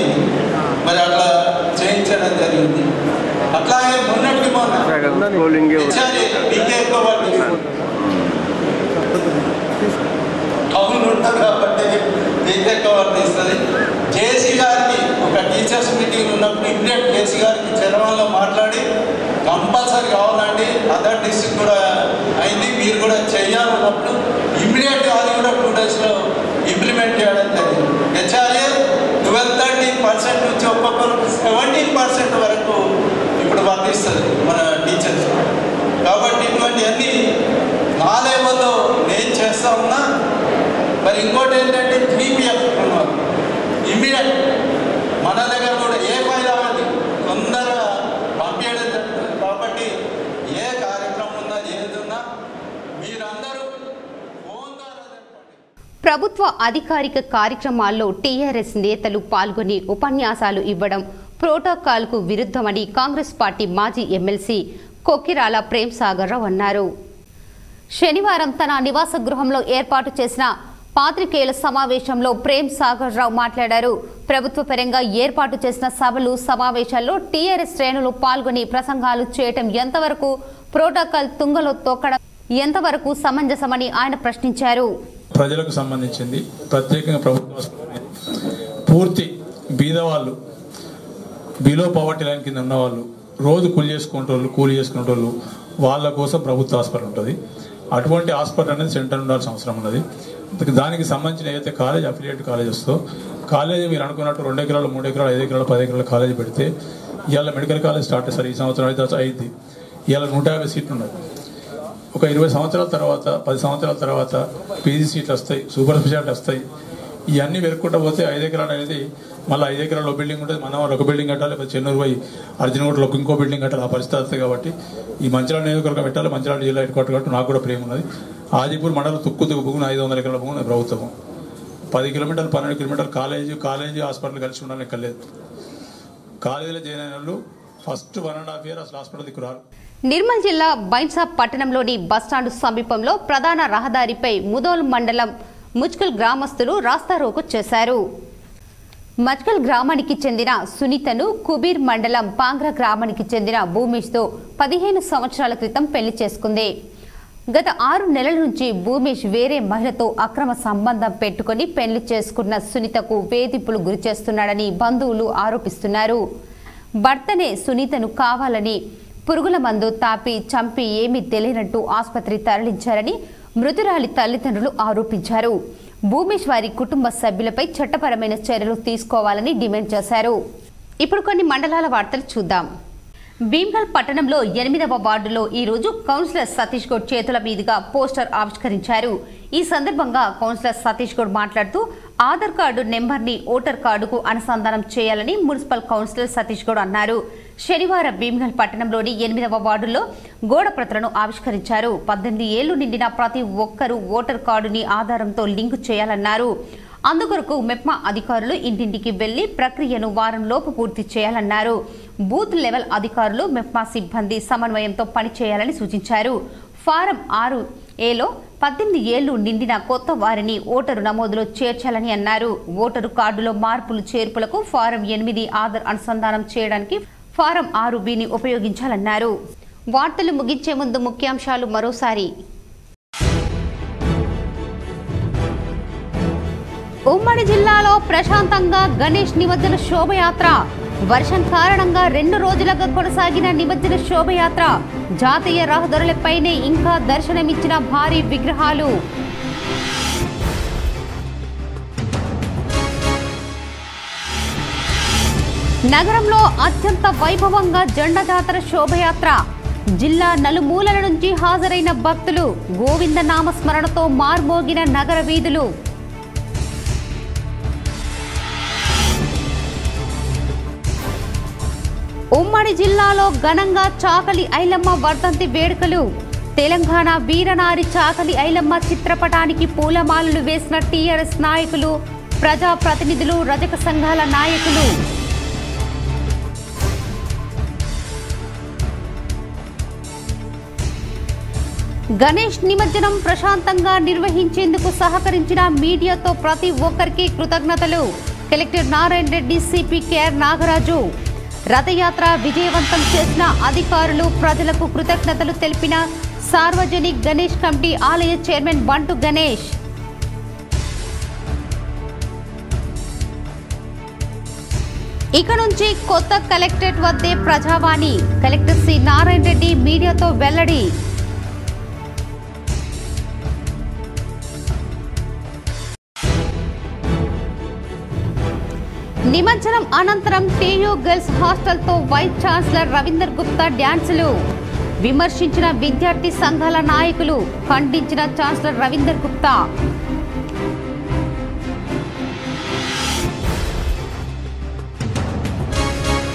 M: మరి అట్లా చేయించడం జరిగింది. అట్లాగే మొన్నటికి మొన్న హెచ్ఆర్ఏ మీకే ఎక్కువ పడుతుంది టౌన్ కాబట్టి మీకే ఎక్కువ వర్తిస్తుంది జేసీ గారికి ఒక టీచర్స్ మీటింగ్ ఉన్నప్పుడు ఇమ్మీడియట్ జేసీ గారికి చరవాణిలో మాట్లాడి కంపల్సరీ కావాలండి. అదర్ డిస్ట్రిక్ట్ కూడా అయింది. మీరు కూడా చేయాలన్నప్పుడు ఇమ్మీడియట్గా అది కూడా టూ డేస్లో ఇంప్లిమెంట్ చేయడం జరిగింది. హెచ్ఆర్ఏ ట్వెల్వ్ థర్టీన్ పర్సెంట్ నుంచి ఒక్కొక్కరు సెవెంటీన్ పర్సెంట్ వరకు ఇప్పుడు వర్తిస్తుంది మన టీచర్స్ కాబట్టి ఇటువంటివన్నీ నా లెవెల్లో నేను చేస్తా ఉన్నా. మరి ఇంకోటి ఏంటంటే జీపీఎఫ్ ఇమ్మీడియట్ మన దగ్గర కూడా ఏ ఫైల్ అవ్వదు తొందరగా పంపించడం జరుగుతుంది కాబట్టి ఏ కార్యక్రమం ఉన్నా ఏదున్నా మీరందరూ
A: ప్రభుత్వ అధికారిక కార్యక్రమాల్లో టీఆర్ఎస్ నేతలు పాల్గొని ఉపన్యాసాలు ఇవ్వడం ప్రోటోకాల్కు విరుద్ధమని కాంగ్రెస్ పార్టీ మాజీ ఎమ్మెల్సీ కొక్కిరాల ప్రేమ్ సాగర్ రావు అన్నారు. శనివారం తన నివాస గృహంలో ఏర్పాటు చేసిన పాత్రికేయుల సమావేశంలో ప్రేమ్ సాగర్ రావు మాట్లాడారు. ప్రభుత్వ పరంగా ఏర్పాటు చేసిన సభలు సమావేశాల్లో టీఆర్ఎస్ శ్రేణులు పాల్గొని ప్రసంగాలు చేయటం ఎంతవరకు ప్రోటోకాల్ తుంగలో తొక్కడం ఎంతవరకు సమంజసమని ఆయన ప్రశ్నించారు.
N: ప్రజలకు సంబంధించింది. ప్రత్యేకంగా ప్రభుత్వ పూర్తి బీదవాళ్ళు బిలో పవర్టీ లైన్ కింద ఉన్నవాళ్ళు రోజు కూలి చేసుకునేటోళ్ళు కూలి చేసుకునేటోళ్ళు వాళ్ళ కోసం ప్రభుత్వ హాస్పిటల్ ఉంటుంది. అటువంటి హాస్పిటల్ అనేది సెంటర్ ఉండాల్సిన అవసరం ఉన్నది. దానికి సంబంధించిన ఏదైతే కాలేజ్ అఫిలియేట్ కాలేజ్ వస్తుందో కాలేజీ మీరు అనుకున్నట్టు రెండు ఎకరాలు మూడు ఎకరాలు ఐదు ఎకరాలు పది ఎకరాల కాలేజ్ పెడితే ఇవాళ మెడికల్ కాలేజ్ స్టార్ట్ సార్ ఈ సంవత్సరం అయితే అయింది ఇవాళ నూట యాభై సీట్లు ఉన్నాయి. ఒక ఇరవై సంవత్సరాల తర్వాత పది సంవత్సరాల తర్వాత పీజీ సీట్లు వస్తాయి సూపర్ స్పెషాలిటీ వస్తాయి. ఇవన్నీ పెరుక్కుంటా పోతే ఐదు ఎకరాలు అనేది మళ్ళీ ఐదు ఎకరాలు ఒక బిల్డింగ్ ఉంటుంది మనం ఒక బిల్డింగ్ కట్టాలి లేకపోతే చెన్నూరు పోయి అర్జునగూడలో ఇంకో బిల్డింగ్ కట్టాలి ఆ పరిస్థితి వస్తుంది కాబట్టి ఈ మంచిరాడు నియోజకవర్గం పెట్టాలి మంచిరాడు జిల్లా హెడ్ క్వార్టర్ కాబట్టి నాకు కూడా ప్రేమ ఉన్నది. ఆదిపూర్ మండలం తుక్కు తుక్కు భూమి ఐదు వందల ఎకరాల భూమి ప్రభుత్వం పది కిలోమీటర్లు పన్నెండు కిలోమీటర్లు కాలేజీ కాలేజీ హాస్పిటల్ కలిసి ఉండాలని ఎక్కర్లేదు. కాలేజీలో జాయిన్ అయిన వాళ్ళు first one and half year అసలు హాస్పిటల్ దిక్కు రారు
A: నిర్మల్ జిల్లా బైన్సా పట్టణంలోని బస్టాండు సమీపంలో ప్రధాన రహదారిపై ముదోల్ మండలం ముచ్కల్ గ్రామస్తులు రాస్తారోకు చేశారు. మచ్కల్ గ్రామానికి చెందిన సునీతను కుబీర్ మండలం పాంగ్రా గ్రామానికి చెందిన భూమేష్తో పదిహేను సంవత్సరాల క్రితం పెళ్ళి చేసుకుంది. గత ఆరు నెలల నుంచి భూమేష్ వేరే మహిళతో అక్రమ సంబంధం పెట్టుకుని పెళ్ళి చేసుకున్న సునీతకు వేధింపులు గురి చేస్తున్నాడని బంధువులు ఆరోపిస్తున్నారు. భర్తనే సునీతను కావాలని పురుగుల మందు తాపి చంపి ఏమీ తెలియనట్టు ఆసుపత్రి తరలించారని మృతురాలి తల్లిదండ్రులు ఆరోపించారు. భూమేష్ వారి కుటుంబ సభ్యులపై చట్టపరమైన చర్యలు తీసుకోవాలని డిమాండ్ చేశారు. ఇప్పుడు కొన్ని మండలాల వార్తలు చూద్దాం. భీమ్గల్ పట్టణంలో ఎనిమిదవ వార్డులో ఈరోజు కౌన్సిలర్ సతీష్ గౌడ్ చేతుల మీదుగా పోస్టర్ ఆవిష్కరించారు. ఈ సందర్భంగా కౌన్సిలర్ సతీష్ గౌడ్ మాట్లాడుతూ ఆధార్ కార్డు నెంబర్ని ఓటర్ కార్డుకు అనుసంధానం చేయాలని మున్సిపల్ కౌన్సిలర్ సతీష్ గౌడ్ అన్నారు. శనివారం భీమ్గల్ పట్టణంలోని ఎనిమిదవ వార్డులో గోడ ప్రతులను ఆవిష్కరించారు. పద్దెనిమిది ఏళ్ళు నిండిన ప్రతి ఒక్కరూ ఓటర్ కార్డుని ఆధారంతో లింకు చేయాలన్నారు. అందుకొరకు మెప్మా అధికారులు ఇంటింటికి వెళ్ళి ప్రక్రియను వారంలోపు పూర్తి చేయాలన్నారు. బూత్ లెవెల్ అధికారులు మెప్మా సిబ్బంది సమన్వయంతో పనిచేయాలని సూచించారు. ఫారం ఆరు ఏలో పద్దెనిమిది ఏళ్ళు నిండిన కొత్త వారిని ఓటరు నమోదులో చేర్చాలని అన్నారు. ఓటరు కార్డులో మార్పులు చేర్పులకు ఫారం ఎనిమిది ఆధార్ అనుసంధానం చేయడానికి ఫారం ఆరు బిని ఉపయోగించాలన్నారు. వార్తలు ముగించే ముందు ముఖ్యాంశాలు మరోసారి. ఉమ్మడి జిల్లాలో ప్రశాంతంగా గణేష్ నిమజ్జన శోభయాత్ర. వర్షం కారణంగా రెండు రోజులుగా కొనసాగిన నిమజ్జన శోభయాత్ర. జాతీయ రహదారులపైనే ఇంకా దర్శనమిచ్చిన భారీ విగ్రహాలు. నగరంలో అత్యంత వైభవంగా జెండా జాతర శోభయాత్ర. జిల్లా నలుమూలల నుంచి హాజరైన భక్తులు గోవింద నామస్మరణతో మార్మోగిన నగర వీధులు. ఉమ్మడి జిల్లాలో ఘనంగా చాకలి ఐలమ్మ వర్ధంతి వేడుకలు. తెలంగాణ వీరనారి చాకలి ఐలమ్మ చిత్రపటానికి పూలమాలలు వేసిన టీఆర్ఎస్ నాయకులు ప్రజా ప్రతినిధులు రజక సంఘాల నాయకులు. గణేష్ నిమజ్జనం ప్రశాంతంగా నిర్వహించేందుకు సహకరించిన మీడియాతో ప్రతి ఒక్కరికి కృతజ్ఞతలు. Collector Narayana Reddy CP KR Nagaraju. రథయాత్ర విజయవంతం చేసిన అధికారులు ప్రజలకు కృతజ్ఞతలు తెలిపిన సార్వజనిక్ గణేష్ కమిటీ ఆలయ చైర్మన్ బంటు గణేష్. ఇక నుంచి కొత్త కలెక్టరేట్ వద్దే ప్రజావాణి. కలెక్టర్ సి నారాయణ రెడ్డి మీడియాతో వెల్లడి. నిమజ్జనం అనంతరం టీయూ గర్ల్స్ హాస్టల్తో వైస్ ఛాన్సలర్ రవీందర్ గుప్తా డ్యాన్సులు. విమర్శించిన విద్యార్థి సంఘాల నాయకులు ఖండించిన ఛాన్సలర్ రవీందర్ గుప్తా.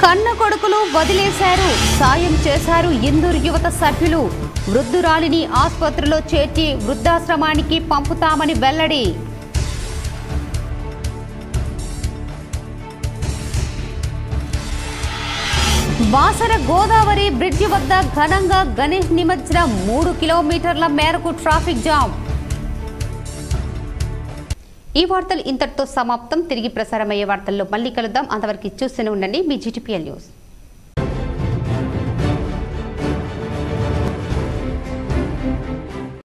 A: కన్న కొడుకులు వదిలేశారు సాయం చేశారు ఇందూరు యువత సభ్యులు. వృద్ధురాలిని ఆసుపత్రిలో చేర్చి వృద్ధాశ్రమానికి పంపుతామని వెల్లడి. బాసర గోదావరి బ్రిడ్జి వద్ద ఘనంగా గణేష్ నిమజ్జనం మూడు కిలోమీటర్ల మేరకు ట్రాఫిక్ జామ్. ఈ వార్తలు ఇంతటితో సమాప్తం. తిరిగి ప్రసారమయ్యే వార్తల్లో మళ్ళీ కలుద్దాం. అంతవరకు చూస్తూనే ఉండండి. మీ జీటీపీఎల్ న్యూస్.